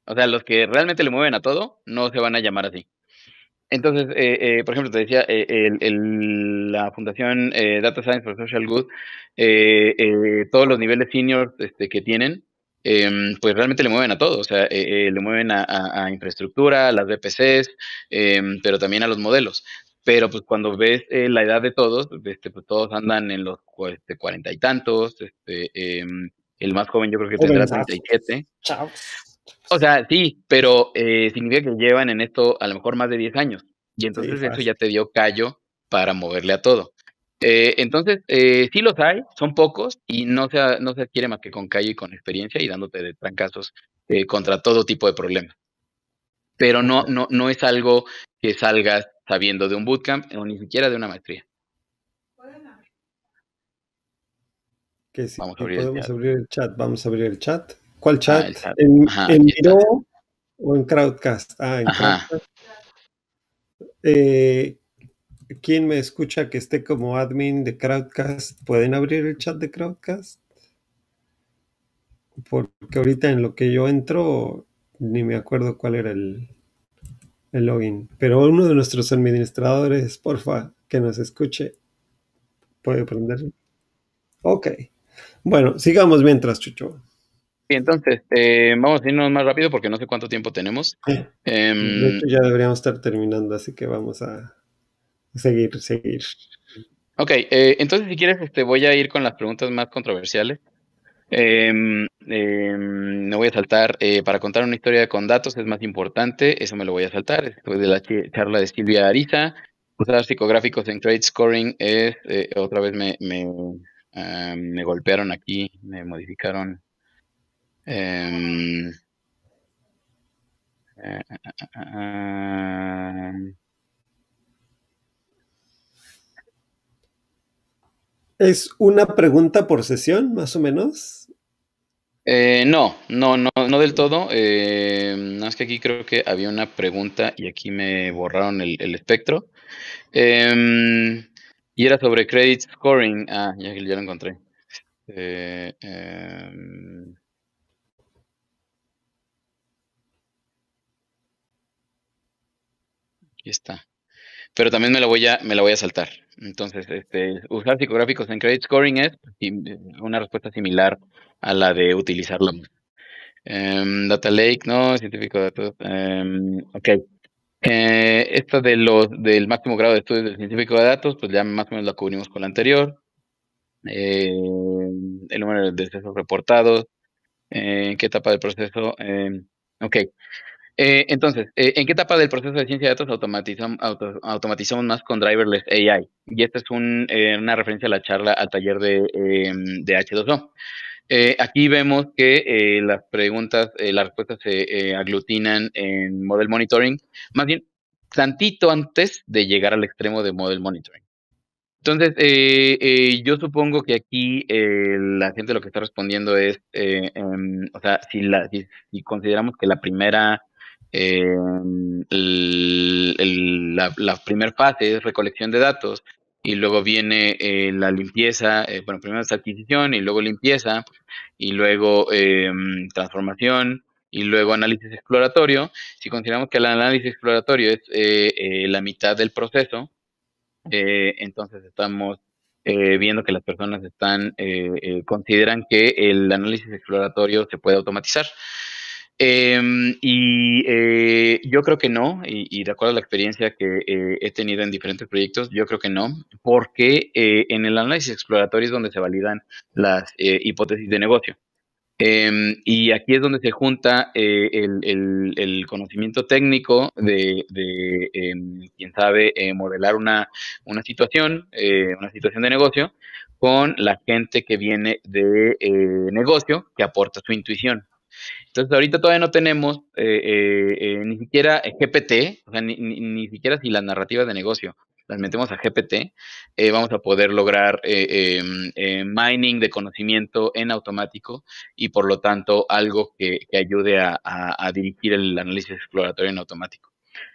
o sea, los que realmente le mueven a todo, no se van a llamar así. Entonces, por ejemplo, te decía, la Fundación Data Science for Social Good, todos los niveles seniors este, que tienen, Em, pues realmente le mueven a todo, o sea, eh, eh, le mueven a, infraestructura, a las VPCs, em, pero también a los modelos. Pero pues cuando ves eh, la edad de todos, este, pues todos andan en los este, cuarenta y tantos, este, em, el más joven yo creo que tendrá 37. Chao. O sea, sí, pero significa que llevan en esto a lo mejor más de 10 años. Y entonces eso ya te dio callo para moverle a todo. Eh, entonces, eh, sí los hay, son pocos y no se, no se adquiere más que con calle y con experiencia y dándote de trancazos eh, contra todo tipo de problemas. Pero no, no, no es algo que salgas sabiendo de un bootcamp o ni siquiera de una maestría.
Que sí, vamos a abrir, podemos el abrir el chat. Vamos a abrir el chat. ¿Cuál chat? ¿En, Miro o en Crowdcast? Ah, en Crowdcast. Eh, ¿Quién me escucha que esté como admin de Crowdcast? ¿Pueden abrir el chat de Crowdcast? Porque ahorita en lo que yo entro, ni me acuerdo cuál era el, el login. Pero uno de nuestros administradores, porfa, que nos escuche, puede prender. Ok. Bueno, sigamos mientras, Chucho.
Y entonces, eh, vamos a irnos más rápido porque no sé cuánto tiempo tenemos.
Em, ya deberíamos estar terminando, así que vamos a seguir, seguir.
Ok, eh, entonces si quieres, este, voy a ir con las preguntas más controversiales. Em, em, me voy a saltar, eh, para contar una historia con datos es más importante, eso me lo voy a saltar, después de la charla de Silvia Ariza. Usar psicográficos en trade scoring es, eh, otra vez me, me, ah, me, golpearon aquí, me modificaron. Em, eh, ah,
ah, ¿Es una pregunta por sesión, más o menos?
Eh, no, no, no, no del todo. Eh, nada más que aquí creo que había una pregunta y aquí me borraron el, espectro. Em, y era sobre credit scoring. Ah, ya, ya lo encontré. Eh, em, aquí está pero también me la voy a, me la voy a saltar. Entonces, este, usar psicográficos en credit scoring es una respuesta similar a la de utilizarlo. Em, data Lake, no, científico de datos. Um, ok. Eh, esta de los, del máximo grado de estudio del científico de datos, pues ya más o menos la cubrimos con la anterior. Eh, el número de decesos reportados. Eh, ¿En qué etapa del proceso? Em, ok. Eh, entonces, eh, ¿en qué etapa del proceso de ciencia de datos automatizamos, más con driverless AI? Y esta es eh, una referencia a la charla, al taller de, em, de H2O. aquí vemos que las preguntas, las respuestas se aglutinan en Model Monitoring, más bien tantito antes de llegar al extremo de Model Monitoring. Entonces, yo supongo que aquí la gente lo que está respondiendo es, em, o sea, si consideramos que la primera eh, la, la primera fase es recolección de datos y luego viene eh, la limpieza, eh, bueno, primero es adquisición y luego limpieza y luego em, transformación y luego análisis exploratorio. Si consideramos que el análisis exploratorio es la mitad del proceso, entonces estamos viendo que las personas están consideran que el análisis exploratorio se puede automatizar. Em, y eh, yo creo que no, y, de acuerdo a la experiencia que eh, he tenido en diferentes proyectos, yo creo que no, porque eh, en el análisis exploratorio es donde se validan las hipótesis de negocio. Em, y aquí es donde se junta el, conocimiento técnico de, de em, quien sabe modelar una, una situación, una situación de negocio, con la gente que viene de negocio, que aporta su intuición. Entonces, ahorita todavía no tenemos eh, eh, eh, ni siquiera GPT, o sea, ni, siquiera si las narrativas de negocio las metemos a GPT, vamos a poder lograr em, mining de conocimiento en automático y por lo tanto algo que, ayude a, dirigir el análisis exploratorio en automático.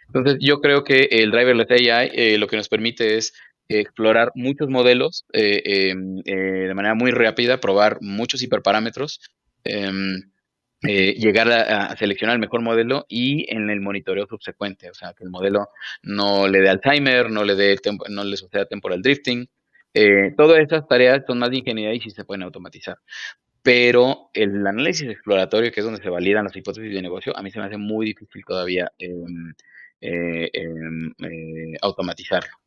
Entonces, yo creo que el driverless AI lo que nos permite es explorar muchos modelos em, de manera muy rápida, probar muchos hiperparámetros. Eh, llegar a, seleccionar el mejor modelo y en el monitoreo subsecuente, o sea, que el modelo no le dé Alzheimer, no le dé no le suceda temporal drifting. Eh, todas estas tareas son más de ingeniería y sí se pueden automatizar. Pero el análisis exploratorio, que es donde se validan las hipótesis de negocio, a mí se me hace muy difícil todavía em, eh, em, automatizarlo.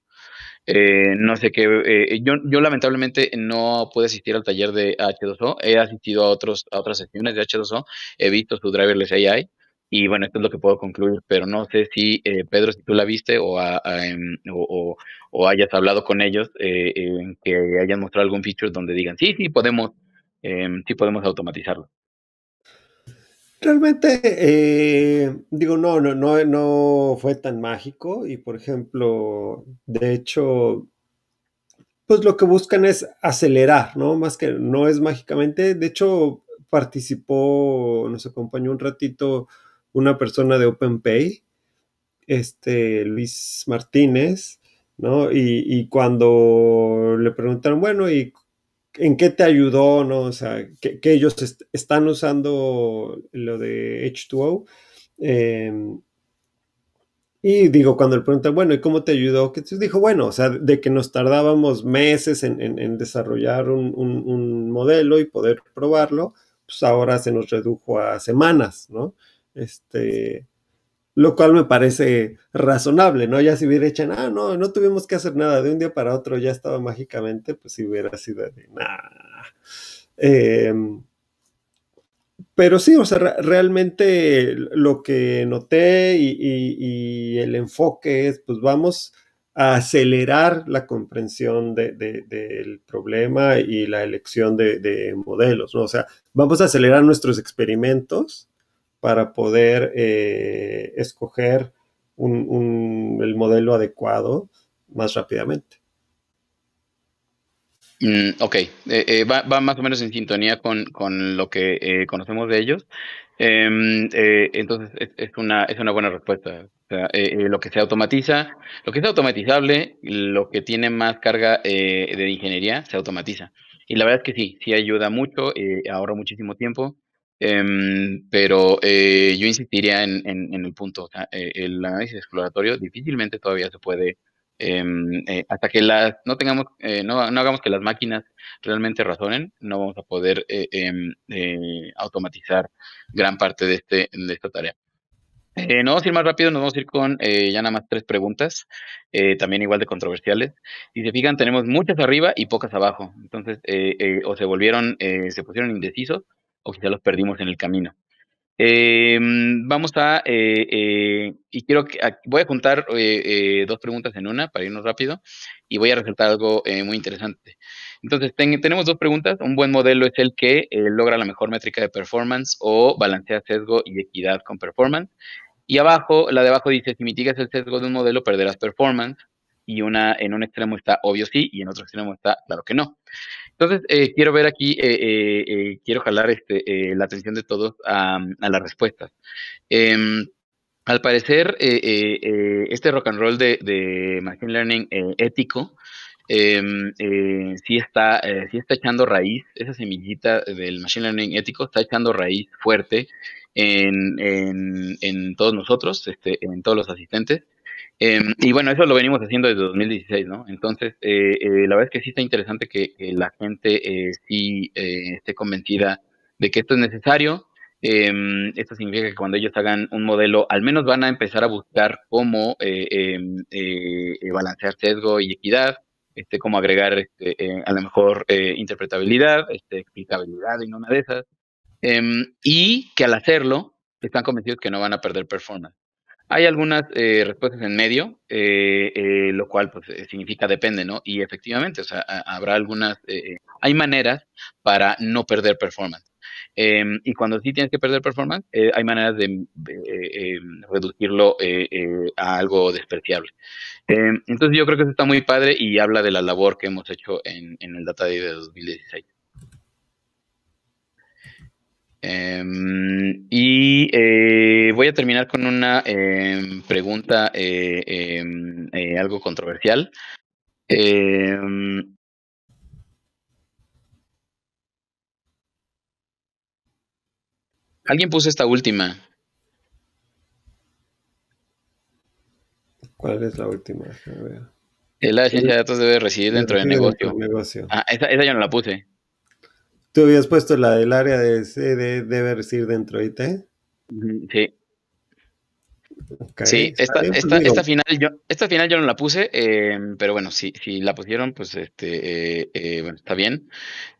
Eh, no sé qué, eh, yo, yo lamentablemente no pude asistir al taller de H2O, he asistido a, otros, a otras sesiones de H2O, he visto su driverless AI y bueno, esto es lo que puedo concluir, pero no sé si eh, Pedro, si tú la viste o, em, o, o, hayas hablado con ellos, en que hayan mostrado algún feature donde digan, sí, sí, podemos, em, sí podemos automatizarlo.
Realmente, eh, digo, no, no, no, no fue tan mágico y, por ejemplo, de hecho, pues lo que buscan es acelerar, ¿no? Más que no es mágicamente. De hecho, participó, nos acompañó un ratito una persona de OpenPay, este Luis Martínez, ¿no? Y, cuando le preguntaron, bueno, ¿y en qué te ayudó, no? O sea, que, ellos están usando lo de H2O. Em, y digo, cuando le preguntan, bueno, ¿y cómo te ayudó? Que dijo, bueno, o sea, de que nos tardábamos meses en, desarrollar un, modelo y poder probarlo, pues ahora se nos redujo a semanas, ¿no? Este, lo cual me parece razonable, ¿no? Ya si hubiera hecho, ah, no, no tuvimos que hacer nada, de un día para otro ya estaba mágicamente, pues si hubiera sido de, nada. Em, pero sí, o sea, realmente lo que noté y, el enfoque es, pues vamos a acelerar la comprensión del problema y la elección de, de, modelos, ¿no? O sea, vamos a acelerar nuestros experimentos para poder eh, escoger el modelo adecuado más rápidamente.
Mm, ok, eh, eh, va, más o menos en sintonía con, lo que conocemos de ellos. Em, entonces, es, una, es una buena respuesta. lo que se automatiza, lo que es automatizable, lo que tiene más carga de ingeniería, se automatiza. Y la verdad es que sí, sí ayuda mucho, ahorra muchísimo tiempo. Em, pero eh, yo insistiría en, en, el punto, eh, el análisis exploratorio difícilmente todavía se puede, em, eh, hasta que las, no tengamos, no, no, hagamos que las máquinas realmente razonen, no vamos a poder em, automatizar gran parte de, este, de esta tarea. no vamos a ir más rápido, nos vamos a ir con ya nada más tres preguntas, también igual de controversiales. Si se fijan, tenemos muchas arriba y pocas abajo. Entonces, o se volvieron, se pusieron indecisos, o quizá los perdimos en el camino. Em, vamos a, eh, eh, y quiero que, voy a contar eh, dos preguntas en una para irnos rápido y voy a resaltar algo muy interesante. Entonces, tenemos dos preguntas. Un buen modelo es el que logra la mejor métrica de performance o balancea sesgo y equidad con performance. Y abajo, la de abajo dice, si mitigas el sesgo de un modelo, perderás performance. Y una, en un extremo está obvio sí y en otro extremo está claro que no. Entonces, eh, quiero ver aquí, eh, eh, quiero jalar este, la atención de todos a, las respuestas. Em, al parecer, este rock and roll de, Machine Learning ético em, sí, está, sí está echando raíz, esa semillita del Machine Learning ético está echando raíz fuerte en, en todos nosotros, este, en todos los asistentes. Em, y bueno, eso lo venimos haciendo desde 2016, ¿no? Entonces, eh, eh, la verdad es que sí está interesante que, la gente eh, sí esté convencida de que esto es necesario. Em, esto significa que cuando ellos hagan un modelo, al menos van a empezar a buscar cómo em, balancear sesgo y equidad, este, cómo agregar este, a lo mejor interpretabilidad, este, explicabilidad en una de esas, y que al hacerlo están convencidos que no van a perder performance. Hay algunas eh, respuestas en medio, eh, eh, lo cual pues significa depende, ¿no? Y efectivamente, o sea, habrá algunas, hay maneras para no perder performance. Em, y cuando sí tienes que perder performance, hay maneras de em, reducirlo a algo despreciable. Em, entonces yo creo que eso está muy padre y habla de la labor que hemos hecho en, en el Data Day de 2016. Em, y eh, voy a terminar con una em, pregunta eh, em, eh, algo controversial. Alguien puso esta última.
¿Cuál es la última?
La ciencia de datos debe residir dentro del negocio. Ah, esa, esa yo no la puse.
¿Tú habías puesto la del área de CD debe residir dentro de IT?
Sí. Sí, esta, esta, esta, final yo, esta final yo no la puse, eh, pero bueno, si, si la pusieron, pues este, eh, eh, bueno, está bien.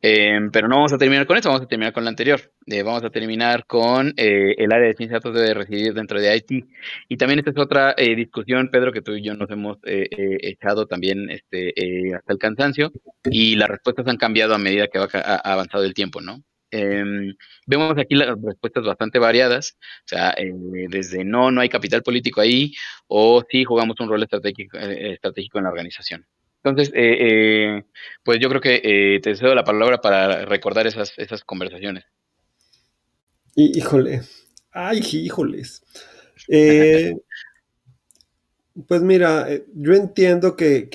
pero no vamos a terminar con esto, vamos a terminar con la anterior. vamos a terminar con el área de ciencia de datos debe residir dentro de IT. Y también esta es otra discusión, Pedro, que tú y yo nos hemos echado también este, hasta el cansancio, y las respuestas han cambiado a medida que ha avanzado el tiempo, ¿no? Em, vemos aquí las respuestas bastante variadas, o sea, eh, desde no, no hay capital político ahí, o sí jugamos un rol estratégico, eh, estratégico en la organización. Entonces, eh, pues yo creo que te cedo la palabra para recordar esas, esas conversaciones.
híjole, ay, híjoles. Pues mira, yo entiendo que,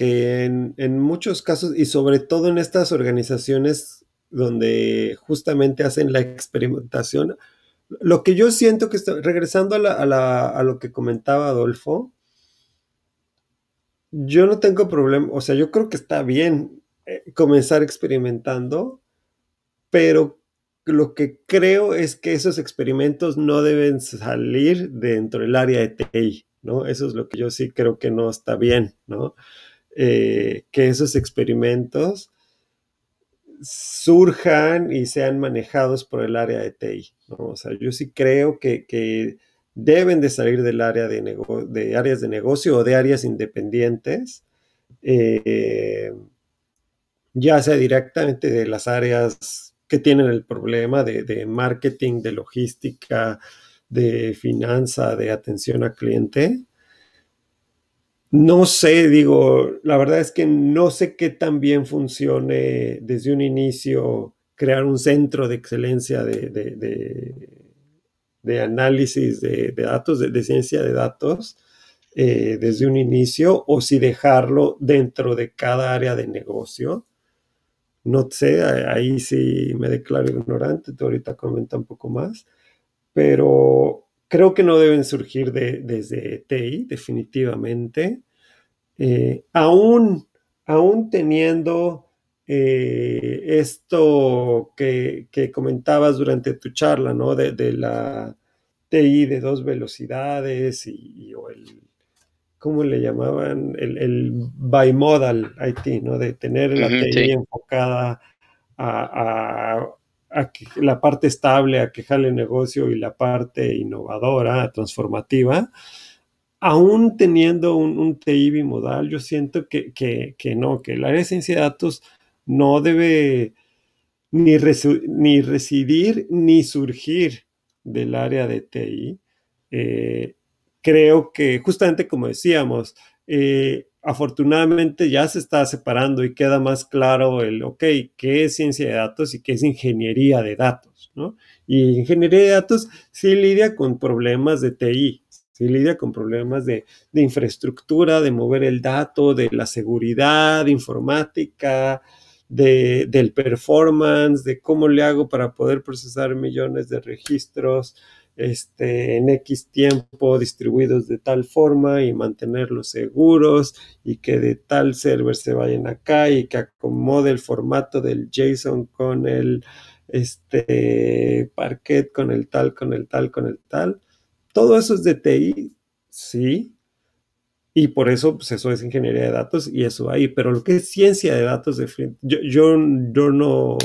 en, muchos casos, y sobre todo en estas organizaciones donde justamente hacen la experimentación, lo que yo siento que está, regresando a, lo que comentaba Adolfo, yo no tengo problema, o sea, yo creo que está bien eh, comenzar experimentando, pero lo que creo es que esos experimentos no deben salir dentro del área de TI. ¿no? Eso es lo que yo sí creo que no está bien, ¿no? Eh, que esos experimentos surjan y sean manejados por el área de TI, ¿no? O sea, yo sí creo que, deben de salir del área de, de, áreas de negocio o de áreas independientes, eh, ya sea directamente de las áreas que tienen el problema de, de marketing, de logística, de finanza, de atención al cliente. No sé, digo, la verdad es que no sé qué tan bien funcione desde un inicio crear un centro de excelencia de, de, análisis de, datos, de, ciencia de datos, eh, desde un inicio, o si dejarlo dentro de cada área de negocio. No sé, ahí sí me declaro ignorante, tú ahorita comenta un poco más pero creo que no deben surgir de, desde TI, definitivamente. Eh, aún, aún teniendo eh, esto que, comentabas durante tu charla, ¿no? De, la TI de dos velocidades y, o el, ¿cómo le llamaban? El, el bimodal IT, ¿no? De tener la TI enfocada a, a que, la parte estable, a que jale negocio y la parte innovadora, transformativa, aún teniendo un, TI bimodal, yo siento que, no, que el área de ciencia de datos no debe ni, ni residir ni surgir del área de TI. Eh, creo que justamente como decíamos, eh, afortunadamente ya se está separando y queda más claro el, ok, qué es ciencia de datos y qué es ingeniería de datos, ¿no? Y ingeniería de datos sí lidia con problemas de TI, sí lidia con problemas de, infraestructura, de mover el dato, de la seguridad informática, de, del performance, de cómo le hago para poder procesar millones de registros, este, en X tiempo distribuidos de tal forma y mantenerlos seguros y que de tal server se vayan acá y que acomode el formato del JSON con el este, Parquet, con el tal, con el tal, con el tal. Todo eso es de TI, sí. Y por eso, pues eso es ingeniería de datos y eso ahí. Pero lo que es ciencia de datos, yo, yo, yo no,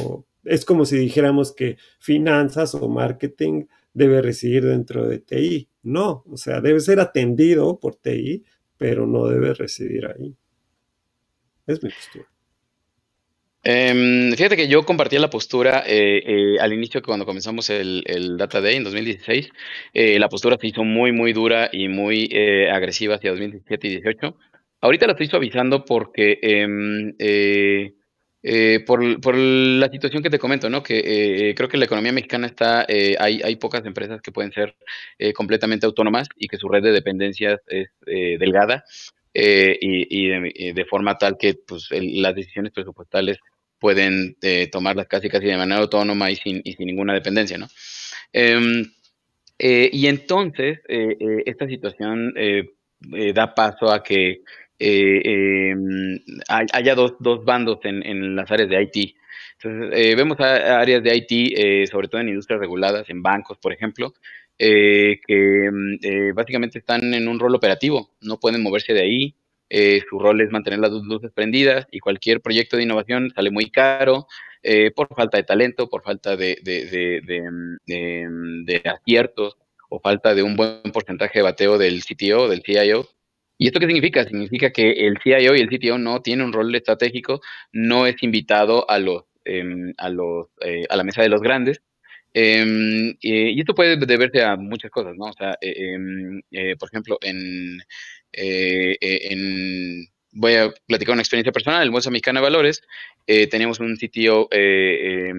es como si dijéramos que finanzas o marketing debe residir dentro de TI. No, o sea, debe ser atendido por TI, pero no debe residir ahí. Es mi postura.
Em, fíjate que yo compartía la postura eh, eh, al inicio cuando comenzamos el, Data Day en 2016. Eh, la postura se hizo muy, muy dura y muy agresiva hacia 2017 y 2018. Ahorita la estoy suavizando porque em, eh, por, la situación que te comento, ¿no? Que eh, creo que la economía mexicana está, eh, hay, hay pocas empresas que pueden ser completamente autónomas y que su red de dependencias es delgada y, de, forma tal que pues, las decisiones presupuestales pueden tomarlas casi casi de manera autónoma y sin, y sin ninguna dependencia, ¿no? Em, y entonces, esta situación da paso a que eh, em, haya dos, dos bandos en, las áreas de IT. Entonces, eh, vemos áreas de IT, eh, sobre todo en industrias reguladas, en bancos, por ejemplo, eh, que em, básicamente están en un rol operativo, no pueden moverse de ahí. su rol es mantener las luces prendidas y cualquier proyecto de innovación sale muy caro por falta de talento, por falta de, de, de aciertos o falta de un buen porcentaje de bateo del CTO, del CIO, ¿Y esto qué significa? Significa que el CIO y el CTO no tienen un rol estratégico, no es invitado a los, em, a los, eh, a la mesa de los grandes. Em, y esto puede deberse a muchas cosas, ¿no? O sea, eh, em, eh, por ejemplo, en, en voy a platicar una experiencia personal. En Bolsa Mexicana de Valores eh, teníamos un sitio eh,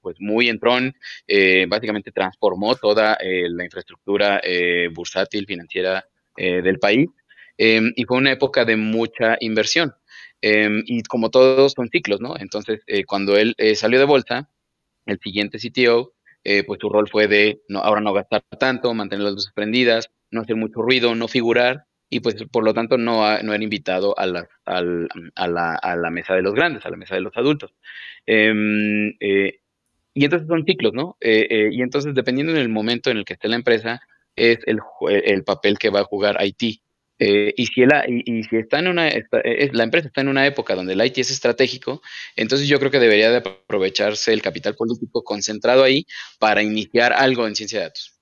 pues muy entrón, básicamente transformó toda la infraestructura bursátil financiera del país em, y fue una época de mucha inversión. Em, y como todos son ciclos, ¿no? Entonces, cuando él salió de bolsa, el siguiente CTO, pues su rol fue de no, ahora no gastar tanto, mantener las luces prendidas, no hacer mucho ruido, no figurar, y pues por lo tanto no, no era invitado a la, a, a la mesa de los grandes, a la mesa de los adultos. Em, eh, y entonces son ciclos, ¿no? Eh, eh, y entonces dependiendo del momento en el que esté la empresa, es el, el papel que va a jugar si el, y, si está en una, la empresa está en una época donde el IT es estratégico, entonces yo creo que debería de aprovecharse el capital político concentrado ahí para iniciar algo en ciencia de datos.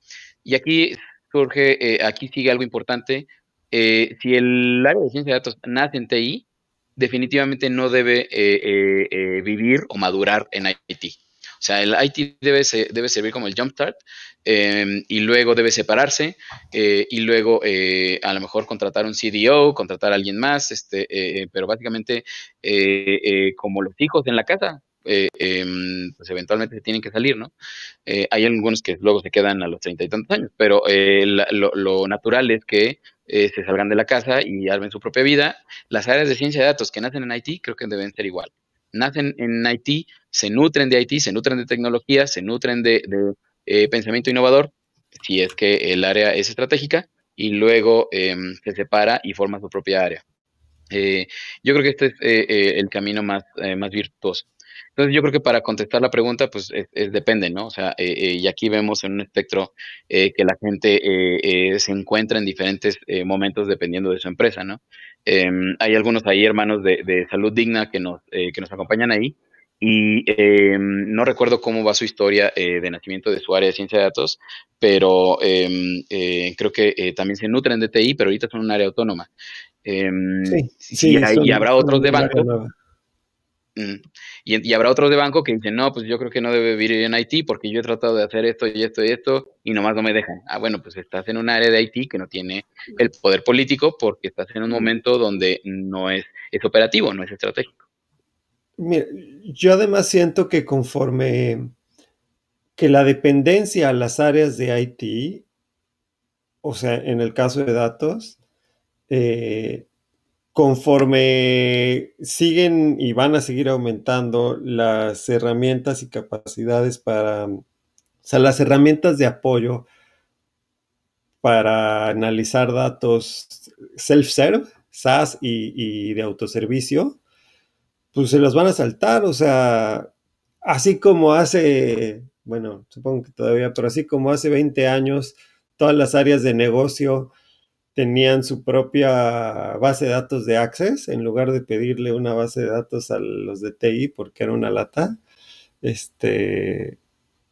Y aquí surge, aquí sigue algo importante, eh, si el área de ciencia de datos nace en TI, definitivamente no debe eh, eh, vivir o madurar en IT. O sea, el IT debe, servir como el jumpstart em, y luego debe separarse y luego a lo mejor contratar un CDO, contratar a alguien más, este, pero básicamente como los hijos en la casa, em, pues eventualmente se tienen que salir, ¿no? hay algunos que luego se quedan a los treinta y tantos años, pero lo, natural es que eh, se salgan de la casa y armen su propia vida. Las áreas de ciencia de datos que nacen en IT creo que deben ser igual. Nacen en IT, se nutren de IT, se nutren de tecnología, se nutren de, eh, pensamiento innovador, si es que el área es estratégica, y luego em, se separa y forma su propia área. Eh, yo creo que este es el camino más, más virtuoso. Entonces yo creo que para contestar la pregunta, pues es, depende, ¿no? O sea, eh, eh, y aquí vemos en un espectro eh, que la gente se encuentra en diferentes momentos dependiendo de su empresa, ¿no? Em, hay algunos ahí hermanos de, salud digna que nos, que nos acompañan ahí y em, no recuerdo cómo va su historia de nacimiento de su área de ciencia de datos, pero em, creo que también se nutren de TI, pero ahorita son un área autónoma. sí, sí, y, habrá otros de banco Mm. Y, habrá otros de banco que dicen, no, pues yo creo que no debe vivir en Haití porque yo he tratado de hacer esto y esto y esto y nomás no me dejan. Ah, bueno, pues estás en un área de Haití que no tiene el poder político porque estás en un momento donde no es, es operativo, no es estratégico.
yo además siento que conforme que la dependencia a las áreas de Haití, o sea, en el caso de datos, eh, conforme siguen y van a seguir aumentando las herramientas y capacidades para, o sea, las herramientas de apoyo para analizar datos self-serve, SaaS y, de autoservicio, pues se los van a saltar, o sea, así como hace, bueno, supongo que todavía, pero así como hace 20 años, todas las áreas de negocio tenían su propia base de datos de Access en lugar de pedirle una base de datos a los de TI porque era una lata. Este,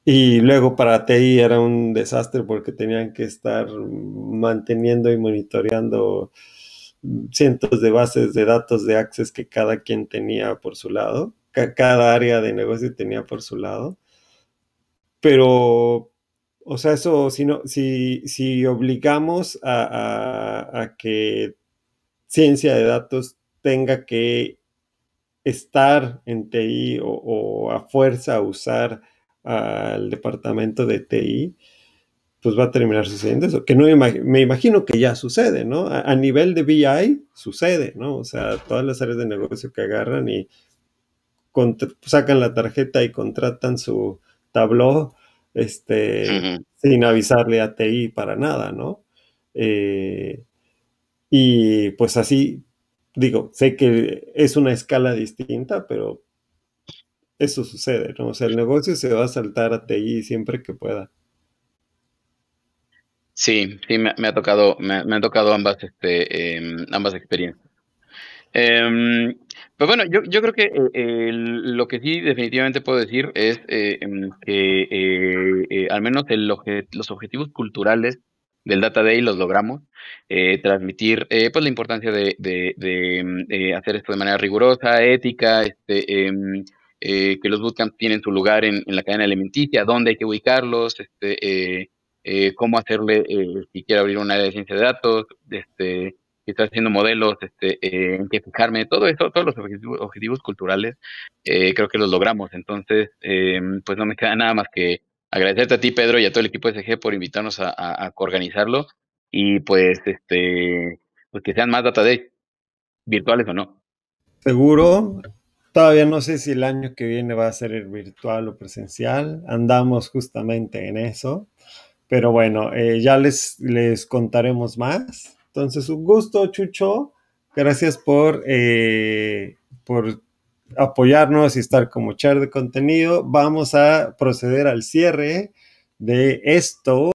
y luego para TI era un desastre porque tenían que estar manteniendo y monitoreando cientos de bases de datos de Access que cada quien tenía por su lado, cada área de negocio tenía por su lado. Pero o sea, eso, si, no, si, si obligamos a, que ciencia de datos tenga que estar en TI o, a fuerza usar al departamento de TI, pues va a terminar sucediendo eso, que no me imagino que ya sucede, ¿no? A, nivel de BI sucede, ¿no? O sea, todas las áreas de negocio que agarran y sacan la tarjeta y contratan su tabló este, sin avisarle a TI para nada, ¿no? Eh, y pues así, digo, sé que es una escala distinta, pero eso sucede, ¿no? O sea, el negocio se va a saltar a TI siempre que pueda.
Sí, sí, me, ha tocado, me, han tocado ambas, este, em, ambas experiencias. Em, pues bueno, yo, yo creo que eh, lo que sí definitivamente puedo decir es eh, em, que eh, al menos los objetivos culturales del Data Day los logramos, transmitir pues la importancia de, de, hacer esto de manera rigurosa, ética, este, em, que los bootcamps tienen su lugar en, en, la cadena alimenticia, dónde hay que ubicarlos, este, cómo hacerle si quiere abrir un área de ciencia de datos, este, y estoy haciendo modelos, este, eh, en que fijarme, todo eso, todos los objetivos, culturales, eh, creo que los logramos. Entonces, eh, pues no me queda nada más que agradecerte a ti, Pedro, y a todo el equipo de SG por invitarnos a, a, organizarlo y pues, este, pues que sean más data days, virtuales o no.
Seguro. Todavía no sé si el año que viene va a ser virtual o presencial. Andamos justamente en eso. Pero bueno, ya les, les contaremos más. Entonces, un gusto, Chucho. Gracias por, eh, por apoyarnos y estar como char de contenido. Vamos a proceder al cierre de esto.